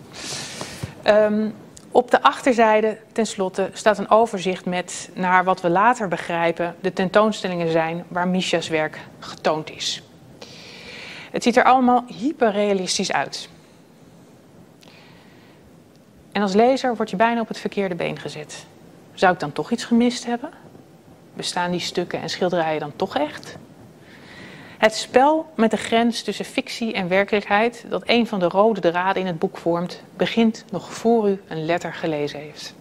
Speaker 2: Um, op de achterzijde tenslotte staat een overzicht met, naar wat we later begrijpen, de tentoonstellingen zijn waar Misha's werk getoond is. Het ziet er allemaal hyperrealistisch uit. En als lezer word je bijna op het verkeerde been gezet. Zou ik dan toch iets gemist hebben? Bestaan die stukken en schilderijen dan toch echt? Het spel met de grens tussen fictie en werkelijkheid, dat een van de rode draden in het boek vormt, begint nog voor u een letter gelezen heeft.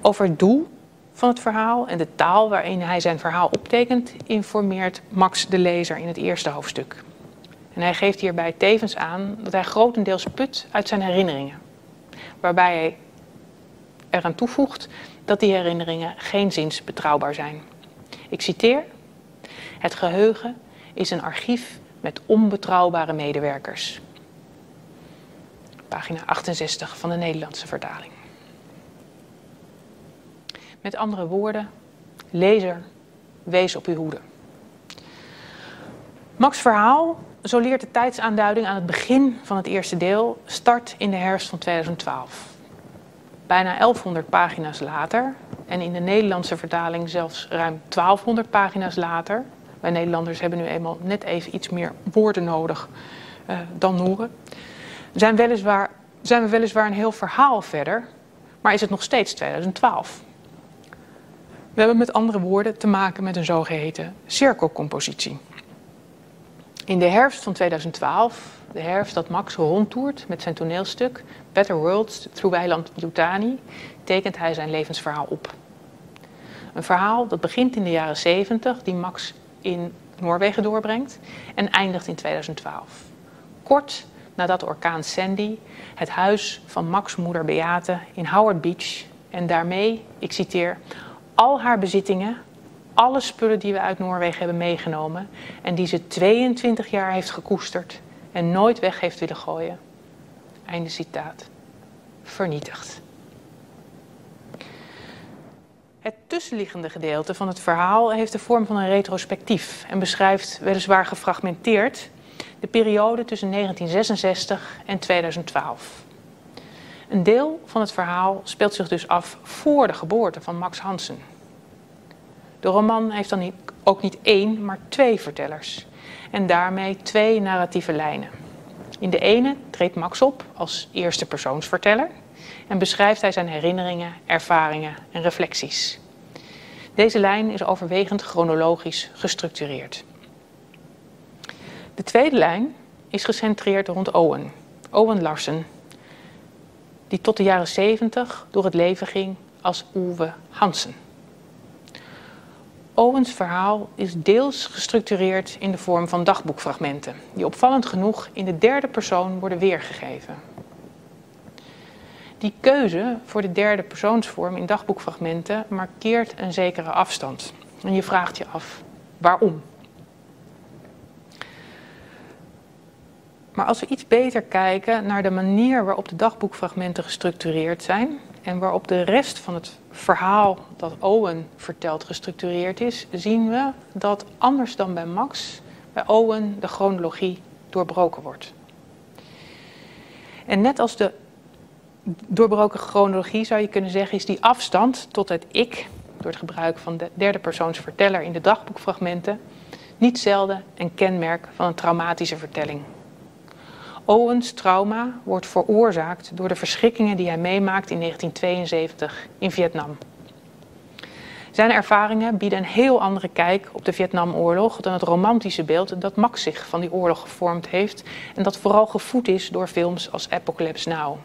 Speaker 2: Over doel van het verhaal en de taal waarin hij zijn verhaal optekent, informeert Max de lezer in het eerste hoofdstuk. En hij geeft hierbij tevens aan dat hij grotendeels put uit zijn herinneringen, waarbij hij eraan toevoegt dat die herinneringen geen zins betrouwbaar zijn. Ik citeer: Het geheugen is een archief met onbetrouwbare medewerkers. Pagina 68 van de Nederlandse vertaling. Met andere woorden, lezer, wees op uw hoede. Max' verhaal, zo leert de tijdsaanduiding aan het begin van het eerste deel, start in de herfst van 2012. Bijna 1100 pagina's later, en in de Nederlandse vertaling zelfs ruim 1200 pagina's later. Wij Nederlanders hebben nu eenmaal net even iets meer woorden nodig uh, dan Noren. Zijn, zijn we weliswaar een heel verhaal verder, maar is het nog steeds 2012. We hebben met andere woorden te maken met een zogeheten cirkelcompositie. In de herfst van 2012, de herfst dat Max rondtoert met zijn toneelstuk Better Worlds through Weiland Yutani, tekent hij zijn levensverhaal op. Een verhaal dat begint in de jaren 70, die Max in Noorwegen doorbrengt, en eindigt in 2012. Kort nadat orkaan Sandy het huis van Max' moeder Beate in Howard Beach en daarmee, ik citeer, al haar bezittingen, alle spullen die we uit Noorwegen hebben meegenomen en die ze 22 jaar heeft gekoesterd en nooit weg heeft willen gooien. Einde citaat. Vernietigd. Het tussenliggende gedeelte van het verhaal heeft de vorm van een retrospectief en beschrijft, weliswaar gefragmenteerd, de periode tussen 1966 en 2012. Een deel van het verhaal speelt zich dus af voor de geboorte van Max Hansen. De roman heeft dan ook niet één, maar twee vertellers. En daarmee twee narratieve lijnen. In de ene treedt Max op als eerste persoonsverteller en beschrijft hij zijn herinneringen, ervaringen en reflecties. Deze lijn is overwegend chronologisch gestructureerd. De tweede lijn is gecentreerd rond Owen, Owen Larsen, die tot de jaren 70 door het leven ging als Uwe Hansen. Owens verhaal is deels gestructureerd in de vorm van dagboekfragmenten, die opvallend genoeg in de derde persoon worden weergegeven. Die keuze voor de derde persoonsvorm in dagboekfragmenten markeert een zekere afstand. En je vraagt je af waarom. Maar als we iets beter kijken naar de manier waarop de dagboekfragmenten gestructureerd zijn en waarop de rest van het verhaal dat Owen vertelt gestructureerd is, zien we dat anders dan bij Max, bij Owen de chronologie doorbroken wordt. En net als de doorbroken chronologie zou je kunnen zeggen, is die afstand tot het ik, door het gebruik van de derde persoons verteller in de dagboekfragmenten, niet zelden een kenmerk van een traumatische vertelling. Owens trauma wordt veroorzaakt door de verschrikkingen die hij meemaakt in 1972 in Vietnam. Zijn ervaringen bieden een heel andere kijk op de Vietnamoorlog dan het romantische beeld dat Max zich van die oorlog gevormd heeft en dat vooral gevoed is door films als Apocalypse Now.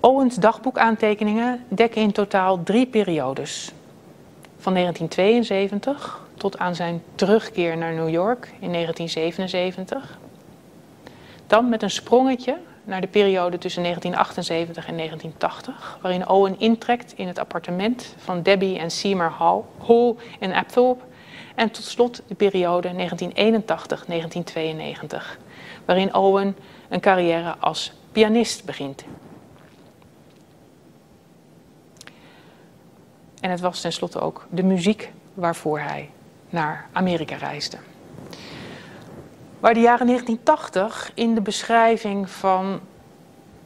Speaker 2: Owens dagboekaantekeningen dekken in totaal drie periodes. Van 1972 tot aan zijn terugkeer naar New York in 1977. Dan met een sprongetje naar de periode tussen 1978 en 1980, waarin Owen intrekt in het appartement van Debbie en Seymour Hall, Hall in Apthorpe. En tot slot de periode 1981-1992, waarin Owen een carrière als pianist begint. En het was tenslotte ook de muziek waarvoor hij naar Amerika reisde. Waar de jaren 1980 in de beschrijving van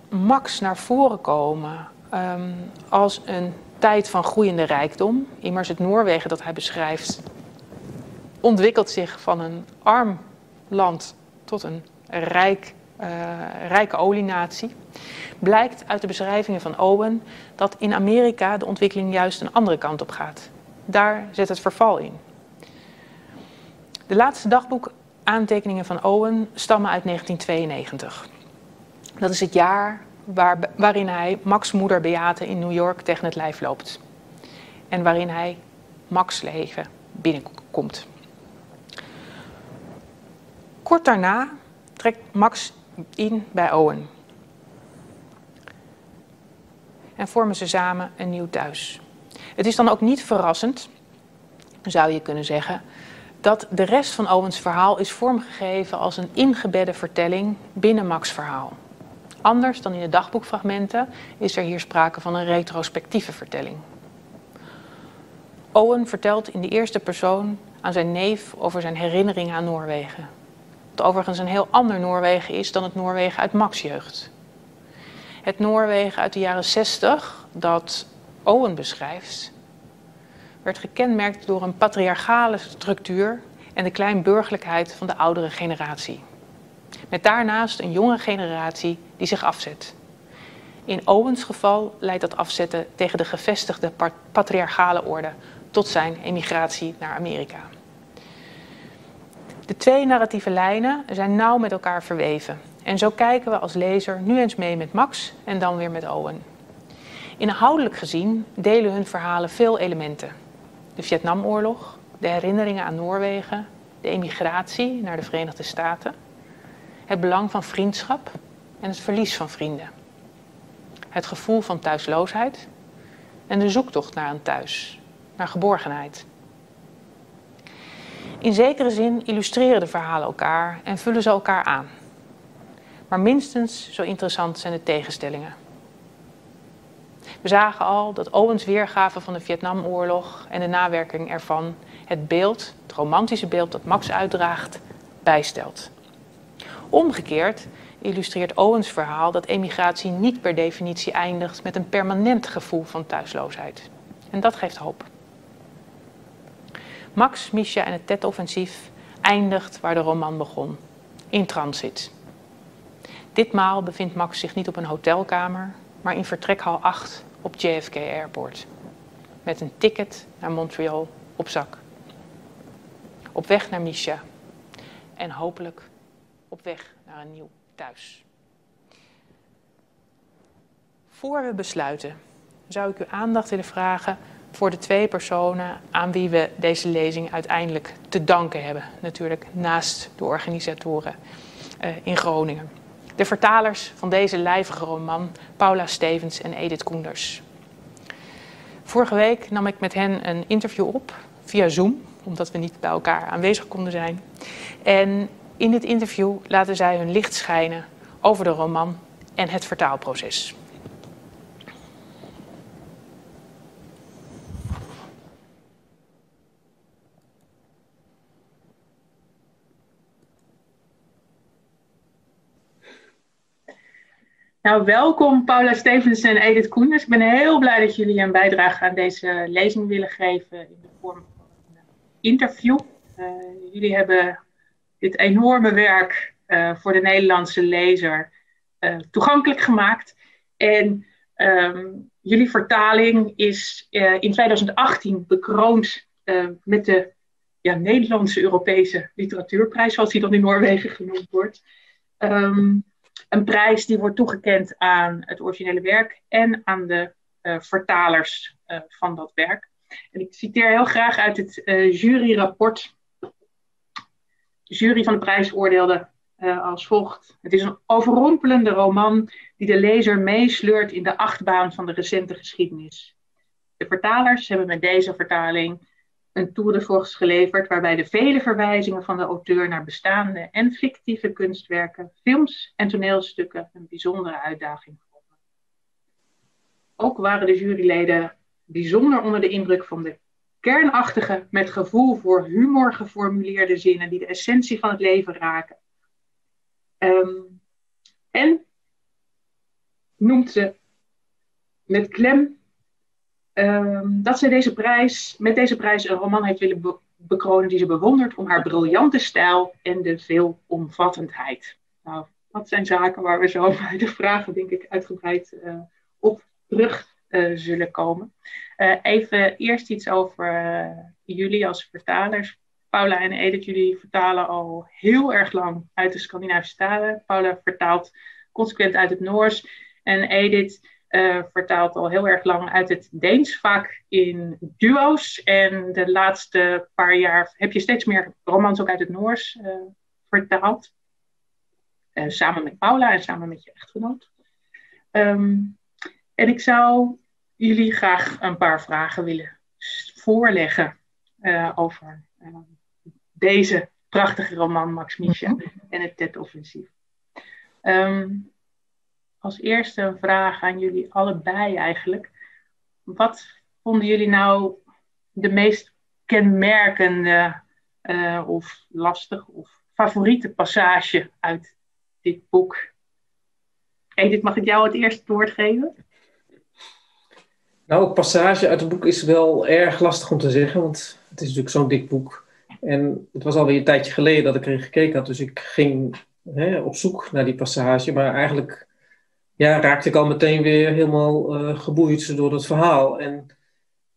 Speaker 2: Max naar voren komen um, als een tijd van groeiende rijkdom. Immers het Noorwegen dat hij beschrijft ontwikkelt zich van een arm land tot een rijk rijke olienatie, blijkt uit de beschrijvingen van Owen dat in Amerika de ontwikkeling juist een andere kant op gaat. Daar zit het verval in. De laatste dagboekaantekeningen van Owen stammen uit 1992. Dat is het jaar waar, waarin hij Max' moeder Beate in New York tegen het lijf loopt. En waarin hij Max' leven binnenkomt. Kort daarna trekt Max in bij Owen. En vormen ze samen een nieuw thuis. Het is dan ook niet verrassend, zou je kunnen zeggen, dat de rest van Owens verhaal is vormgegeven als een ingebedde vertelling binnen Max' verhaal. Anders dan in de dagboekfragmenten is er hier sprake van een retrospectieve vertelling. Owen vertelt in de eerste persoon aan zijn neef over zijn herinneringen aan Noorwegen. Wat overigens een heel ander Noorwegen is dan het Noorwegen uit Max' jeugd. Het Noorwegen uit de jaren 60 dat Owen beschrijft, werd gekenmerkt door een patriarchale structuur en de kleinburgerlijkheid van de oudere generatie. Met daarnaast een jonge generatie die zich afzet. In Owens geval leidt dat afzetten tegen de gevestigde patriarchale orde tot zijn emigratie naar Amerika. De twee narratieve lijnen zijn nauw met elkaar verweven. En zo kijken we als lezer nu eens mee met Max en dan weer met Owen. Inhoudelijk gezien delen hun verhalen veel elementen. De Vietnamoorlog, de herinneringen aan Noorwegen, de emigratie naar de Verenigde Staten, het belang van vriendschap en het verlies van vrienden, het gevoel van thuisloosheid en de zoektocht naar een thuis, naar geborgenheid. In zekere zin illustreren de verhalen elkaar en vullen ze elkaar aan. Maar minstens zo interessant zijn de tegenstellingen. We zagen al dat Owens weergave van de Vietnamoorlog en de nawerking ervan het beeld, het romantische beeld dat Max uitdraagt, bijstelt. Omgekeerd illustreert Owens verhaal dat emigratie niet per definitie eindigt met een permanent gevoel van thuisloosheid. En dat geeft hoop. Max, Misha en het Tet-offensief eindigt waar de roman begon, in transit. Ditmaal bevindt Max zich niet op een hotelkamer, maar in vertrekhal 8 op JFK Airport. Met een ticket naar Montreal op zak. Op weg naar Misha. En hopelijk op weg naar een nieuw thuis. Voor we besluiten, zou ik uw aandacht willen vragen voor de twee personen aan wie we deze lezing uiteindelijk te danken hebben. Natuurlijk naast de organisatoren uh, in Groningen. De vertalers van deze lijvige roman, Paula Stevens en Edith Koenders. Vorige week nam ik met hen een interview op via Zoom, omdat we niet bij elkaar aanwezig konden zijn. En in dit interview laten zij hun licht schijnen over de roman en het vertaalproces.
Speaker 3: Nou, welkom Paula Stevens en Edith Koenders. Ik ben heel blij dat jullie een bijdrage aan deze lezing willen geven in de vorm van een interview. Uh, jullie hebben dit enorme werk uh, voor de Nederlandse lezer toegankelijk gemaakt. En um, jullie vertaling is in 2018 bekroond met de ja, Nederlandse Europese Literatuurprijs, zoals die dan in Noorwegen genoemd wordt. Um, een prijs die wordt toegekend aan het originele werk en aan de uh, vertalers uh, van dat werk. En ik citeer heel graag uit het uh, juryrapport. De jury van de prijs oordeelde als volgt. Het is een overrompelende roman die de lezer meesleurt in de achtbaan van de recente geschiedenis. De vertalers hebben met deze vertaling een tour de force geleverd waarbij de vele verwijzingen van de auteur naar bestaande en fictieve kunstwerken, films en toneelstukken een bijzondere uitdaging vonden. Ook waren de juryleden bijzonder onder de indruk van de kernachtige, met gevoel voor humor geformuleerde zinnen die de essentie van het leven raken. Um, en noemt ze met klem um, dat ze deze prijs, met deze prijs een roman heeft willen be bekronen die ze bewondert om haar briljante stijl en de veelomvattendheid. Nou,
Speaker 2: dat zijn zaken waar we zo bij de vragen, denk ik, uitgebreid op terug zullen komen. even eerst iets over jullie als vertalers. Paula en Edith, jullie vertalen al heel erg lang uit de Scandinavische talen. Paula vertaalt consequent uit het Noors. En Edith uh, vertaalt al heel erg lang uit het Deens, vaak in duo's. En de laatste paar jaar heb je steeds meer romans ook uit het Noors uh, vertaald. Uh, samen met Paula en samen met je echtgenoot. Um, en ik zou jullie graag een paar vragen willen voorleggen over deze prachtige roman Max Misha en het TED-offensief. Um, als eerste een vraag aan jullie allebei eigenlijk. Wat vonden jullie nou de meest kenmerkende uh, of lastig of favoriete passage uit dit boek? Edith, mag ik jou het eerste woord geven?
Speaker 4: Nou, passage uit het boek is wel erg lastig om te zeggen, want het is natuurlijk zo'n dik boek. En het was alweer een tijdje geleden dat ik erin gekeken had, dus ik ging hè, op zoek naar die passage. Maar eigenlijk ja, raakte ik al meteen weer helemaal uh, geboeid door het verhaal. En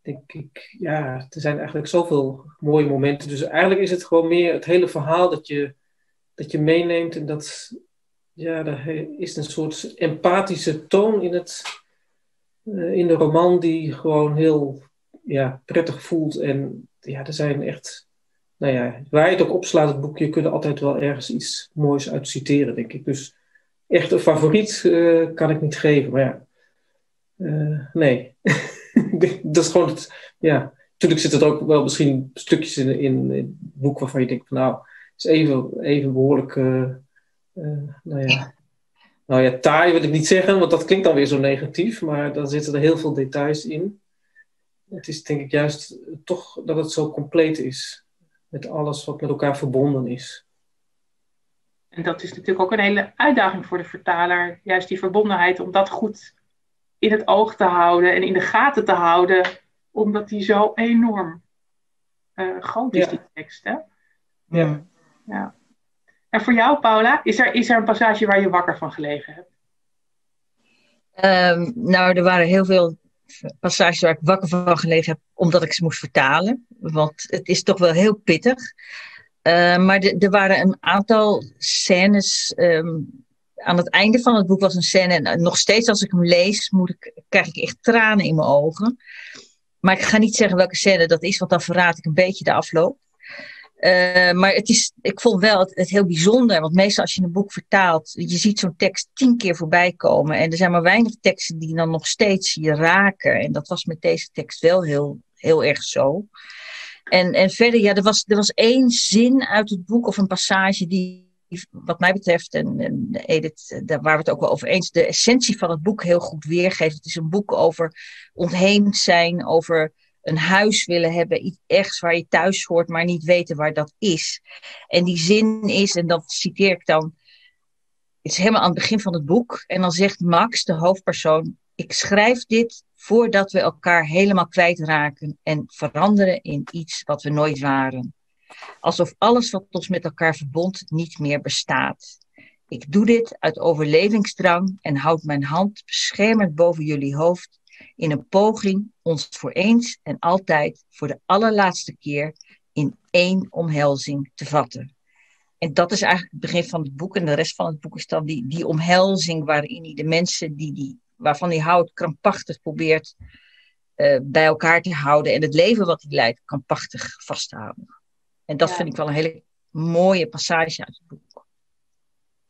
Speaker 4: denk ik, ja, er zijn eigenlijk zoveel mooie momenten. Dus eigenlijk is het gewoon meer het hele verhaal dat je, dat je meeneemt. En dat, ja, er is een soort empathische toon in, het, uh, in de roman die gewoon heel ja, prettig voelt. En ja, er zijn echt nou ja, waar je het ook opslaat, het boekje, kun je altijd wel ergens iets moois uit citeren, denk ik. Dus echt een favoriet uh, kan ik niet geven, maar ja. Uh, nee. dat is gewoon het, ja. Natuurlijk zit er ook wel misschien stukjes in, in, in, het boek waarvan je denkt van nou, is even, even behoorlijk, uh, nou ja. Nou ja, taai wil ik niet zeggen, want dat klinkt dan weer zo negatief, maar dan zitten er heel veel details in. Het is denk ik juist toch dat het zo compleet is met alles wat met elkaar verbonden is.
Speaker 2: En dat is natuurlijk ook een hele uitdaging voor de vertaler, juist die verbondenheid, om dat goed in het oog te houden en in de gaten te houden, omdat die zo enorm uh, groot is, die tekst. Hè?
Speaker 4: Ja.
Speaker 2: ja. En voor jou, Paula, is er, is er een passage waar je wakker van gelegen hebt?
Speaker 5: Um, nou, er waren heel veel passages waar ik wakker van gelegen heb, omdat ik ze moest vertalen. Want het is toch wel heel pittig. Uh, maar er waren een aantal scènes. Um, aan het einde van het boek was een scène. En nog steeds als ik hem lees, moet ik, krijg ik echt tranen in mijn ogen. Maar ik ga niet zeggen welke scène dat is, want dan verraad ik een beetje de afloop. Uh, maar het is, ik vond wel het, het, heel bijzonder, want meestal als je een boek vertaalt, je ziet zo'n tekst tien keer voorbij komen. En er zijn maar weinig teksten die dan nog steeds je raken. En dat was met deze tekst wel heel, heel erg zo. En, en verder, ja, er was, er was één zin uit het boek of een passage die, wat mij betreft, en, en Edith, daar waren we het ook wel over eens, de essentie van het boek heel goed weergeeft. Het is een boek over ontheemd zijn, over een huis willen hebben, iets echt waar je thuis hoort, maar niet weten waar dat is. En die zin is, en dat citeer ik dan, het is helemaal aan het begin van het boek. En dan zegt Max, de hoofdpersoon, ik schrijf dit voordat we elkaar helemaal kwijtraken en veranderen in iets wat we nooit waren. Alsof alles wat ons met elkaar verbond niet meer bestaat. Ik doe dit uit overlevingsdrang en houd mijn hand beschermend boven jullie hoofd in een poging ons voor eens en altijd voor de allerlaatste keer in één omhelzing te vatten. En dat is eigenlijk het begin van het boek. En de rest van het boek is dan die, die omhelzing waarin hij de mensen die, die, waarvan hij houdt krampachtig probeert uh, bij elkaar te houden. En het leven wat hij leidt krampachtig vast te houden. En dat vind ik wel een hele mooie passage uit het boek.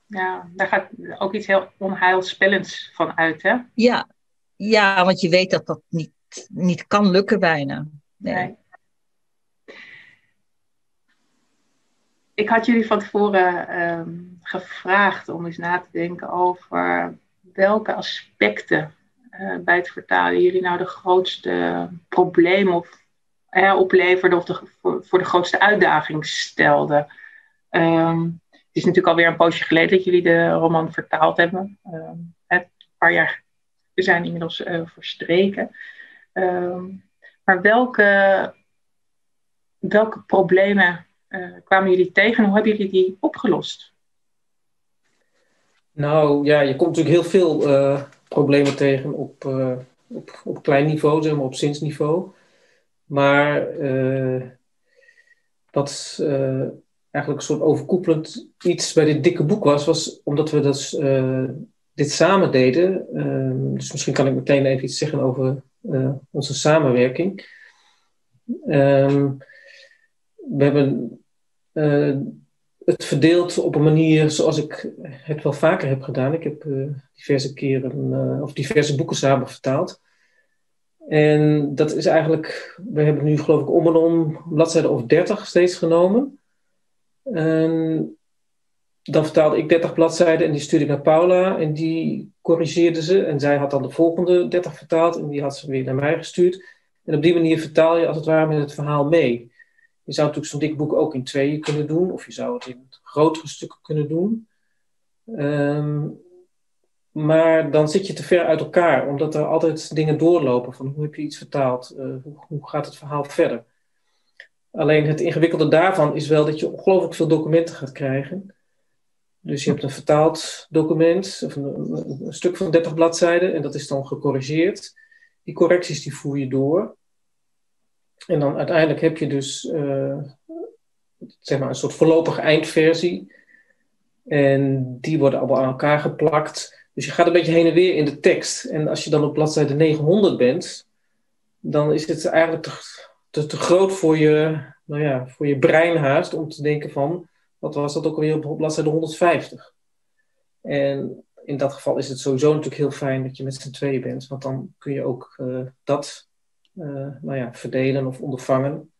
Speaker 2: Ja, daar gaat ook iets heel onheilspellends van uit, hè?
Speaker 5: Ja, ja, want je weet dat dat niet, niet kan lukken bijna. Nee.
Speaker 2: Ik had jullie van tevoren um, gevraagd om eens na te denken over welke aspecten uh, bij het vertalen jullie nou de grootste problemen of, opleverden of de, voor, de grootste uitdaging stelden. Um, het is natuurlijk alweer een poosje geleden dat jullie de roman vertaald hebben. Um, een paar jaar zijn inmiddels uh, verstreken. Ehm, maar welke, welke problemen uh, kwamen jullie tegen en hoe hebben jullie die opgelost?
Speaker 4: Nou ja, je komt natuurlijk heel veel uh, problemen tegen op, uh, op, op klein niveau, zeg maar op zinsniveau. Maar wat eigenlijk een soort overkoepelend iets bij dit dikke boek was, was omdat we dus, dit samen deden. Ehm, dus misschien kan ik meteen even iets zeggen over onze samenwerking. Ehm, we hebben het verdeeld op een manier zoals ik het wel vaker heb gedaan. Ik heb uh, diverse keren uh, of diverse boeken samen vertaald. En dat is eigenlijk, we hebben nu geloof ik om en om bladzijden of 30 steeds genomen. En dan vertaalde ik 30 bladzijden en die stuurde ik naar Paula en die corrigeerde ze. En zij had dan de volgende 30 vertaald en die had ze weer naar mij gestuurd. En op die manier vertaal je als het ware met het verhaal mee. Je zou natuurlijk zo'n dik boek ook in tweeën kunnen doen, of je zou het in grotere stukken kunnen doen. Ehm, maar dan zit je te ver uit elkaar, omdat er altijd dingen doorlopen van hoe heb je iets vertaald, hoe, hoe, gaat het verhaal verder. Alleen het ingewikkelde daarvan is wel dat je ongelooflijk veel documenten gaat krijgen. Dus je hebt een vertaald document, of een, een stuk van 30 bladzijden, en dat is dan gecorrigeerd. Die correcties die voer je door. En dan uiteindelijk heb je dus uh, zeg maar een soort voorlopige eindversie. En die worden allemaal aan elkaar geplakt. Dus je gaat een beetje heen en weer in de tekst. En als je dan op bladzijde 900 bent, dan is het eigenlijk te, te, groot voor je, nou ja, voor je brein haast om te denken van, wat was dat ook alweer op bladzijde 150? En in dat geval is het sowieso natuurlijk heel fijn dat je met z'n tweeën bent, want dan kun je ook uh, dat nou ja, verdelen of ondervangen.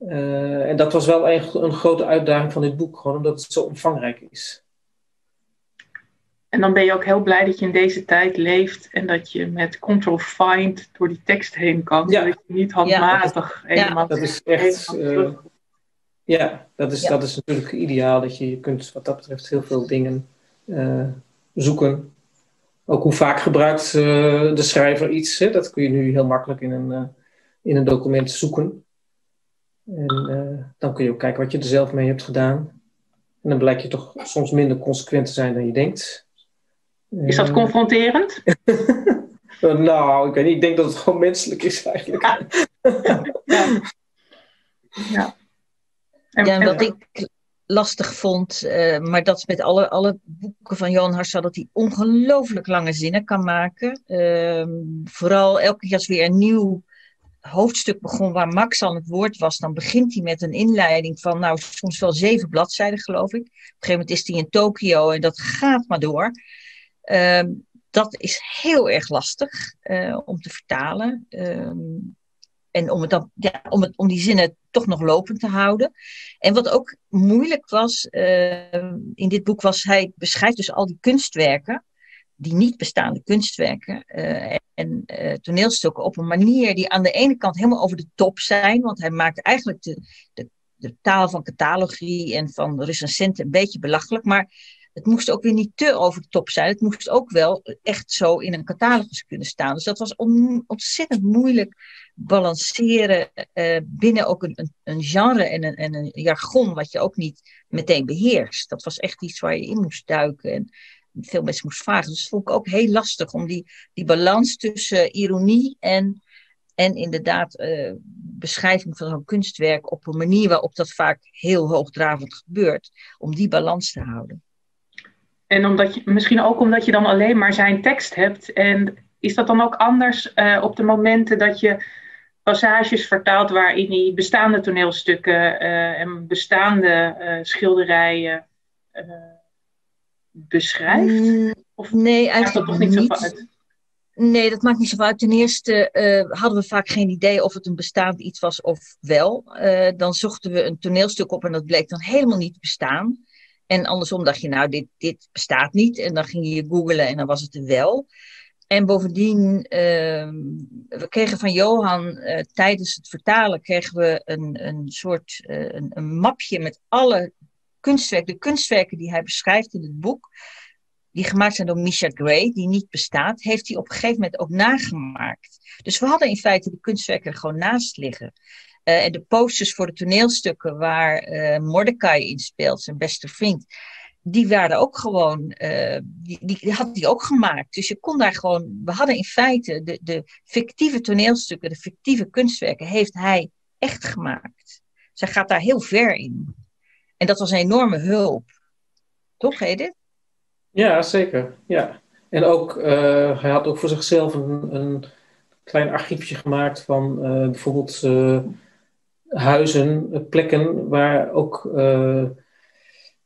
Speaker 4: Uh, en dat was wel een, een grote uitdaging van dit boek, gewoon omdat het zo omvangrijk is.
Speaker 3: En dan ben je ook heel blij dat je in deze tijd leeft en dat je met Control Find door die tekst heen kan. Ja. Dat je niet handmatig
Speaker 4: ja, helemaal. Dat is echt. Uh, ja, dat is, dat is natuurlijk ideaal. Dat je, je kunt wat dat betreft heel veel dingen uh, zoeken ook hoe vaak gebruikt uh, de schrijver iets. Hè? Dat kun je nu heel makkelijk in een, uh, in een document zoeken. En uh, dan kun je ook kijken wat je er zelf mee hebt gedaan. En dan blijkt je toch soms minder consequent te zijn dan je denkt.
Speaker 3: Is dat confronterend?
Speaker 4: nou, ik weet niet. Ik denk dat het gewoon menselijk is eigenlijk. Ja. ja.
Speaker 5: ja. En, ja, en wat ik lastig vond. Uh, maar dat is met alle, alle boeken van Johan Harsa dat hij ongelooflijk lange zinnen kan maken. Uh, vooral elke keer als weer een nieuw hoofdstuk begon waar Max aan het woord was, dan begint hij met een inleiding van, nou, soms wel zeven bladzijden, geloof ik. Op een gegeven moment is hij in Tokio en dat gaat maar door. Uh, dat is heel erg lastig uh, om te vertalen. En om, het dan, ja, om, het, om die zinnen toch nog lopend te houden. En wat ook moeilijk was uh, in dit boek was, hij beschrijft dus al die kunstwerken, die niet bestaande kunstwerken uh, en uh, toneelstukken op een manier die aan de ene kant helemaal over de top zijn, want hij maakt eigenlijk de, de, de taal van catalogie en van recensenten een beetje belachelijk, maar het moest ook weer niet te over de top zijn. Het moest ook wel echt zo in een catalogus kunnen staan. Dus dat was ontzettend moeilijk balanceren uh, binnen ook een, een, genre en een, en een jargon wat je ook niet meteen beheerst. Dat was echt iets waar je in moest duiken en veel mensen moest vragen. Dus dat vond ik ook heel lastig om die, die balans tussen ironie en, en inderdaad uh, beschrijving van zo'n kunstwerk op een manier waarop dat vaak heel hoogdravend gebeurt, om die balans te houden.
Speaker 3: En omdat je, misschien ook omdat je dan alleen maar zijn tekst hebt. En is dat dan ook anders uh, op de momenten dat je passages vertaalt waarin hij bestaande toneelstukken uh, en bestaande uh, schilderijen beschrijft?
Speaker 5: Mm, of nee, eigenlijk dat niet. Zo uit? Nee, dat maakt niet zo uit. Ten eerste hadden we vaak geen idee of het een bestaand iets was of wel. dan zochten we een toneelstuk op en dat bleek dan helemaal niet te bestaan. En andersom dacht je, nou, dit, dit bestaat niet. En dan ging je googlen en dan was het er wel. En bovendien, uh, we kregen van Johan uh, tijdens het vertalen kregen we een, een soort uh, een, mapje met alle kunstwerken, de kunstwerken die hij beschrijft in het boek, die gemaakt zijn door Misha Gray, die niet bestaat, heeft hij op een gegeven moment ook nagemaakt. Dus we hadden in feite de kunstwerken er gewoon naast liggen. Uh, en de posters voor de toneelstukken waar uh, Mordecai in speelt, zijn beste vriend, die waren ook gewoon, uh, die, die, had hij ook gemaakt. Dus je kon daar gewoon, we hadden in feite de, de fictieve toneelstukken, de fictieve kunstwerken, heeft hij echt gemaakt. Zij gaat daar heel ver in. En dat was een enorme hulp. Toch, Edith?
Speaker 4: Ja, zeker. Ja. En ook, hij had ook voor zichzelf een, een klein archiefje gemaakt van bijvoorbeeld huizen, plekken waar ook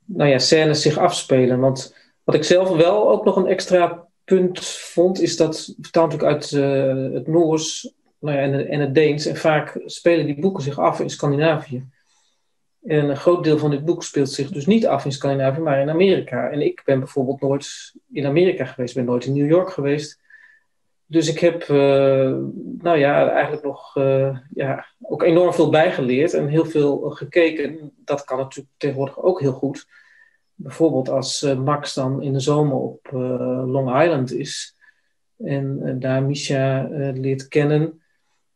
Speaker 4: nou ja, scènes zich afspelen. Want wat ik zelf wel ook nog een extra punt vond, is dat vertaalt natuurlijk uit uh, het Noors nou ja, en, en, het Deens. En vaak spelen die boeken zich af in Scandinavië. En een groot deel van dit boek speelt zich dus niet af in Scandinavië, maar in Amerika. En ik ben bijvoorbeeld nooit in Amerika geweest, ben nooit in New York geweest. Dus ik heb, uh, nou ja, eigenlijk nog uh, ja, ook enorm veel bijgeleerd en heel veel gekeken. Dat kan natuurlijk tegenwoordig ook heel goed. Bijvoorbeeld als uh, Max dan in de zomer op Long Island is en daar Misha leert kennen.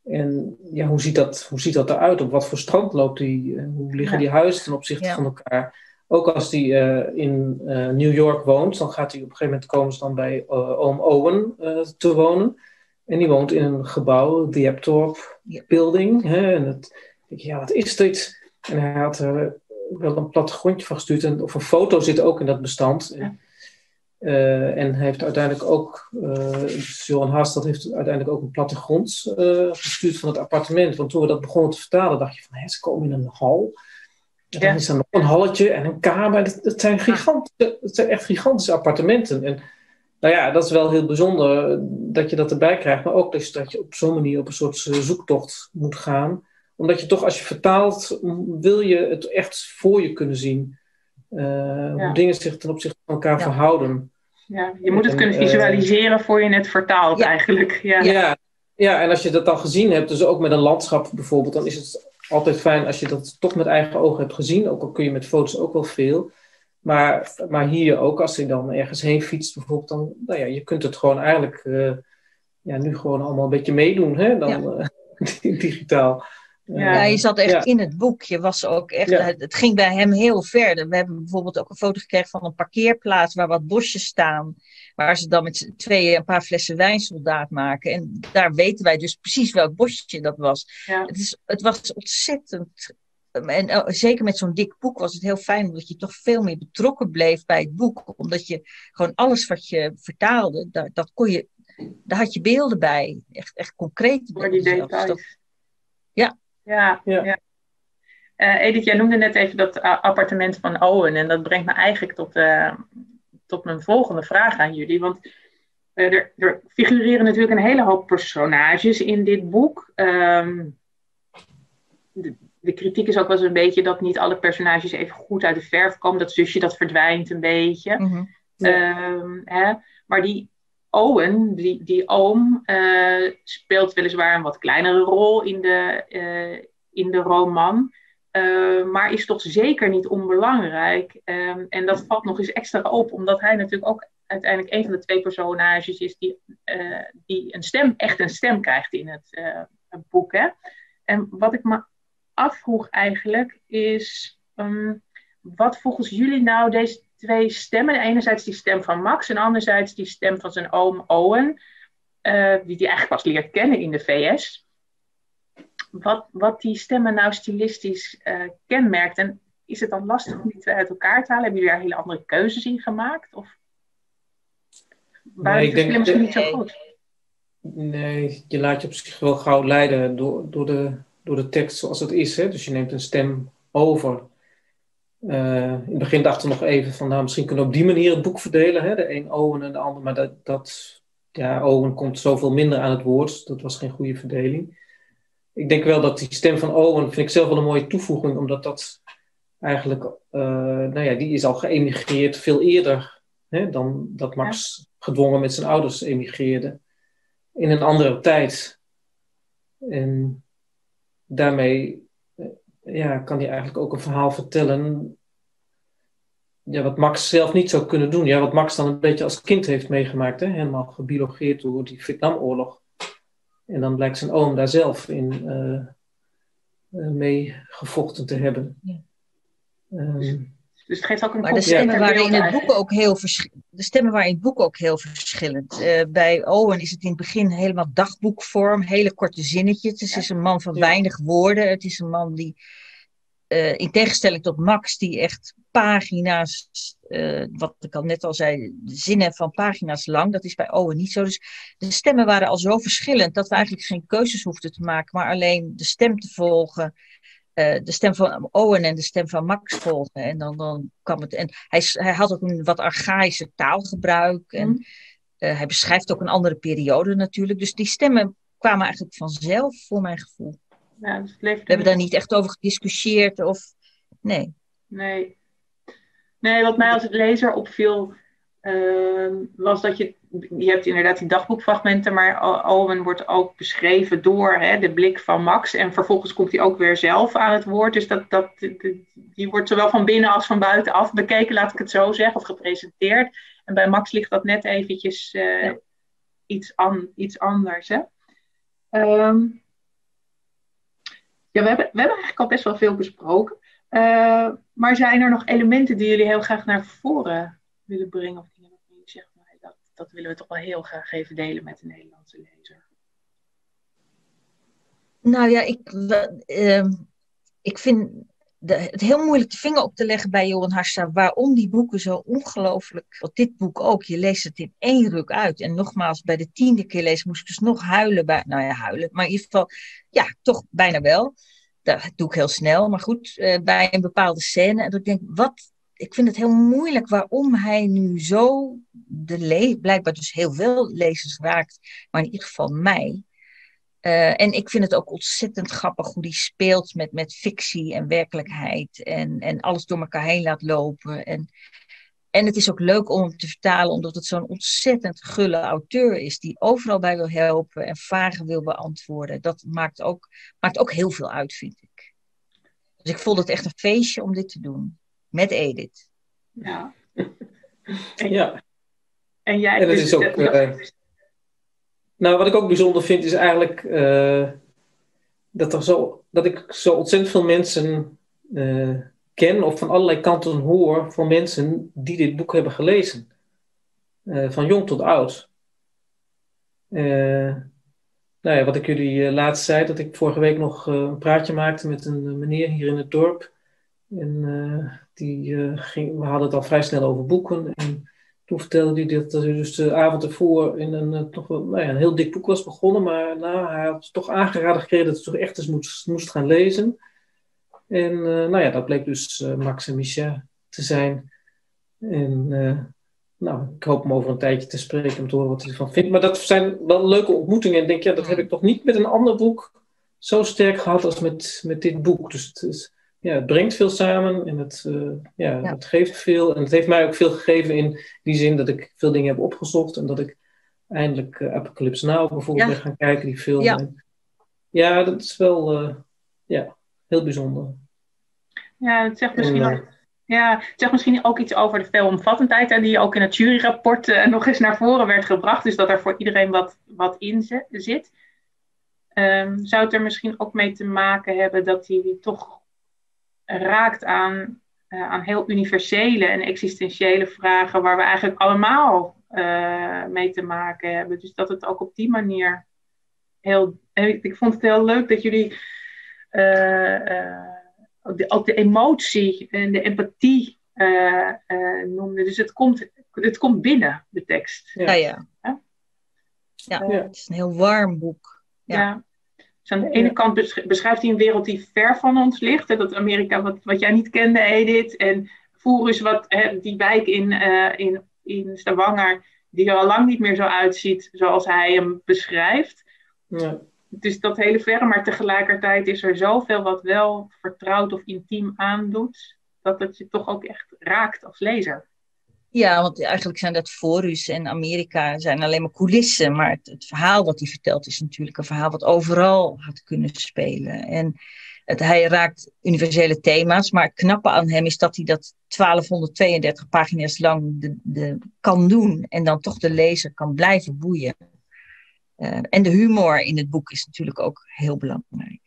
Speaker 4: En ja, hoe ziet, dat, hoe ziet dat eruit? Op wat voor strand loopt hij? hoe liggen die huizen ten opzichte ja. van elkaar? Ook als hij uh, in uh, New York woont, dan gaat hij op een gegeven moment komen ze dan bij uh, oom Owen te wonen. En die woont in een gebouw, de Aptorp Building. Hè? En het, ik, ja, wat is dit? En hij had er wel een plattegrondje van gestuurd. En, of een foto zit ook in dat bestand. Ja. en hij heeft uiteindelijk ook, dus Johan Haastad heeft uiteindelijk ook een plattegrond gestuurd van het appartement. Want toen we dat begonnen te vertalen, dacht je van, hé, ze komen in een hal. En dan is er nog een halletje en een kamer. Dat, zijn gigantische, dat zijn echt gigantische appartementen. En nou ja, dat is wel heel bijzonder dat je dat erbij krijgt. Maar ook dus dat je op zo'n manier op een soort eh, zoektocht moet gaan. Omdat je toch, als je vertaalt, wil je het echt voor je kunnen zien. Uh, Hoe dingen zich ten opzichte van elkaar ja. verhouden.
Speaker 2: Ja, je moet het kunnen eh, visualiseren voor je het vertaalt eigenlijk. Ja.
Speaker 4: Ja, ja, en als je dat dan gezien hebt, dus ook met een landschap bijvoorbeeld, dan is het altijd fijn als je dat toch met eigen ogen hebt gezien. Ook al kun je met foto's ook wel veel. Maar, maar hier ook, als je dan ergens heen fietst bijvoorbeeld, dan, nou ja, je kunt het gewoon eigenlijk uh, ja, nu gewoon allemaal een beetje meedoen, hè, dan ja. uh, digitaal.
Speaker 5: Ja, je zat echt in het boek. Je was ook echt, ja. Het ging bij hem heel verder. We hebben bijvoorbeeld ook een foto gekregen van een parkeerplaats waar wat bosjes staan. Waar ze dan met z'n tweeën een paar flessen wijnsoldaat maken. En daar weten wij dus precies welk bosje dat was. Ja. Het, is, het was ontzettend. En uh, zeker met zo'n dik boek was het heel fijn, omdat je toch veel meer betrokken bleef bij het boek. Omdat je gewoon alles wat je vertaalde, dat, dat kon je, daar had je beelden bij. Echt, echt concreet.
Speaker 2: Voor die details.
Speaker 5: Ja,
Speaker 2: ja, ja. ja. Uh, Edith, jij noemde net even dat appartement van Owen. En dat brengt me eigenlijk tot, uh, tot mijn volgende vraag aan jullie. Want uh, er, er, figureren natuurlijk een hele hoop personages in dit boek. Um, de, de, kritiek is ook wel eens een beetje dat niet alle personages even goed uit de verf komen. Dat zusje dat verdwijnt een beetje. Mm -hmm. ja. um, hè? Maar die Owen, die, die oom, uh, speelt weliswaar een wat kleinere rol in de, uh, in de roman. Uh, maar is toch zeker niet onbelangrijk. Um, en dat valt nog eens extra op, omdat hij natuurlijk ook uiteindelijk een van de twee personages is die, die een stem, echt een stem krijgt in het, het boek. Hè? En wat ik me afvroeg eigenlijk is, um, wat volgens jullie nou deze twee stemmen. Enerzijds die stem van Max en anderzijds die stem van zijn oom Owen, uh, die hij eigenlijk pas leert kennen in de VS. Wat, wat die stemmen nou stilistisch uh, kenmerkt. En is het dan lastig om die twee uit elkaar te halen? Hebben jullie daar hele andere keuzes in gemaakt? Of waren nee, de niet zo groot?
Speaker 4: Nee, je laat je op zich wel gauw leiden door, door, de, door de tekst zoals het is. Hè? Dus je neemt een stem over uh, in het begin dachten we nog even van, nou, misschien kunnen we op die manier het boek verdelen. Hè? De een Owen en de ander. Maar dat, dat, ja, Owen komt zoveel minder aan het woord. Dat was geen goede verdeling. Ik denk wel dat die stem van Owen, vind ik zelf wel een mooie toevoeging. Omdat dat eigenlijk, uh, nou ja, die is al geëmigreerd veel eerder. Hè, dan dat Max ja. gedwongen met zijn ouders emigreerde. In een andere tijd. En daarmee ja, kan hij eigenlijk ook een verhaal vertellen. Ja, wat Max zelf niet zou kunnen doen. Ja, wat Max dan een beetje als kind heeft meegemaakt. Hè? Helemaal gebiologeerd door die Vietnamoorlog. En dan blijkt zijn oom daar zelf in uh, mee gevochten te hebben. Ja.
Speaker 2: Um, Dus het geeft ook een
Speaker 5: maar de stemmen waren in het boek ook heel De stemmen waren in het boek ook heel verschillend. Uh, bij Owen is het in het begin helemaal dagboekvorm, hele korte zinnetjes. Het is een man van weinig woorden. Het is een man die, uh, in tegenstelling tot Max, die echt pagina's, uh, wat ik al net al zei, zinnen van pagina's lang. Dat is bij Owen niet zo. Dus de stemmen waren al zo verschillend dat we eigenlijk geen keuzes hoefden te maken, maar alleen de stem te volgen uh, de stem van Owen en de stem van Max volgen. En dan, dan kwam het. En hij, hij had ook een wat archaïsche taalgebruik. En mm. uh, hij beschrijft ook een andere periode natuurlijk. Dus die stemmen kwamen eigenlijk vanzelf, voor mijn gevoel. Ja, dus We hebben daar niet echt over gediscussieerd of. Nee.
Speaker 2: Nee. Nee, wat mij als lezer opviel. Uh, was dat je je hebt inderdaad die dagboekfragmenten, maar Owen wordt ook beschreven door hè, de blik van Max. En vervolgens komt hij ook weer zelf aan het woord. Dus dat, dat, die wordt zowel van binnen als van buitenaf bekeken, laat ik het zo zeggen, of gepresenteerd. En bij Max ligt dat net eventjes uh, iets, an, iets anders. Hè? Um, ja, we hebben, we hebben eigenlijk al best wel veel besproken. Uh, maar zijn er nog elementen die jullie heel graag naar voren willen brengen? Of dat willen we toch wel heel graag even delen met de Nederlandse lezer. Nou
Speaker 5: ja, ik, uh, ik vind de, het heel moeilijk de vinger op te leggen bij Johan Harsta waarom die boeken zo ongelooflijk. Want dit boek ook, je leest het in één ruk uit. En nogmaals, bij de tiende keer lezen moest ik dus nog huilen. Bij, nou ja, huilen. Maar in ieder geval, ja, toch bijna wel. Dat doe ik heel snel. Maar goed, uh, bij een bepaalde scène. En dat ik denk, wat ik vind het heel moeilijk waarom hij nu zo de le blijkbaar dus heel veel lezers raakt, maar in ieder geval mij. Uh, en ik vind het ook ontzettend grappig hoe hij speelt met, met fictie en werkelijkheid en, en alles door elkaar heen laat lopen. En, en het is ook leuk om hem te vertalen, omdat het zo'n ontzettend gulle auteur is, die overal bij wil helpen en vragen wil beantwoorden. Dat maakt ook, maakt ook heel veel uit, vind ik. Dus ik vond het echt een feestje om dit te doen met Edith.
Speaker 2: Ja.
Speaker 4: En, ja.
Speaker 2: En jij...
Speaker 4: En dat dus, is ook... Uh, nou, wat ik ook bijzonder vind is eigenlijk uh, dat, er zo, dat ik zo ontzettend veel mensen uh, ken of van allerlei kanten hoor van mensen die dit boek hebben gelezen. van jong tot oud. nou ja, wat ik jullie laatst zei, dat ik vorige week nog een praatje maakte met een meneer hier in het dorp. En die, ging, we hadden het al vrij snel over boeken. En toen vertelde hij dat, dat hij dus de avond ervoor in een, uh, toch wel, nou ja, een heel dik boek was begonnen. Maar nou, hij had toch aangeraden gekregen dat hij toch echt eens moest, moest gaan lezen. En uh, nou ja, dat bleek dus Max en Micha te zijn. En nou, ik hoop hem over een tijdje te spreken om te horen wat hij ervan vindt. Maar dat zijn wel leuke ontmoetingen. En ik denk, ja, dat heb ik toch niet met een ander boek zo sterk gehad als met, met dit boek. Dus het is ja, het brengt veel samen en het, uh, ja, het geeft veel. En het heeft mij ook veel gegeven in die zin dat ik veel dingen heb opgezocht en dat ik eindelijk uh, Apocalypse Now bijvoorbeeld ja. ben gaan kijken, die film. Ja, ja dat is wel uh, ja, heel bijzonder.
Speaker 2: Ja, het zegt misschien en, ook. Ja, het zegt misschien ook iets over de veelomvattendheid en die ook in het juryrapport nog eens naar voren werd gebracht. Dus dat er voor iedereen wat, wat in zit. Um, zou het er misschien ook mee te maken hebben dat hij toch raakt aan, uh, aan heel universele en existentiële vragen waar we eigenlijk allemaal uh, mee te maken hebben. Dus dat het ook op die manier heel. Ik, ik vond het heel leuk dat jullie uh, ook, de, ook, de, emotie en de empathie noemden. Dus het komt, het komt binnen, de tekst.
Speaker 5: Ja, ja. ja? ja het is een heel warm boek.
Speaker 2: ja. Dus aan de ene kant beschrijft hij een wereld die ver van ons ligt. Hè, dat Amerika wat, wat jij niet kende, Edith. En Voerus, wat, hè, die wijk in, uh, in, in Stavanger, die er al lang niet meer zo uitziet zoals hij hem beschrijft. Ja. Dus dat hele verre, maar tegelijkertijd is er zoveel wat wel vertrouwd of intiem aandoet, dat het je toch ook echt raakt als lezer.
Speaker 5: Ja, want eigenlijk zijn dat Forus en Amerika zijn alleen maar coulissen. Maar het, verhaal wat hij vertelt is natuurlijk een verhaal wat overal had kunnen spelen. En het, hij raakt universele thema's. Maar het knappe aan hem is dat hij dat 1232 pagina's lang de, kan doen. En dan toch de lezer kan blijven boeien. Uh, en de humor in het boek is natuurlijk ook heel belangrijk.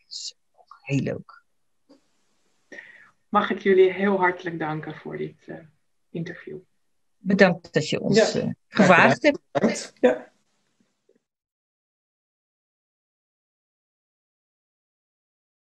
Speaker 5: Ook heel leuk.
Speaker 2: mag ik jullie heel hartelijk danken voor dit interview.
Speaker 5: Bedankt dat je ons gevraagd hebt.
Speaker 4: Ja.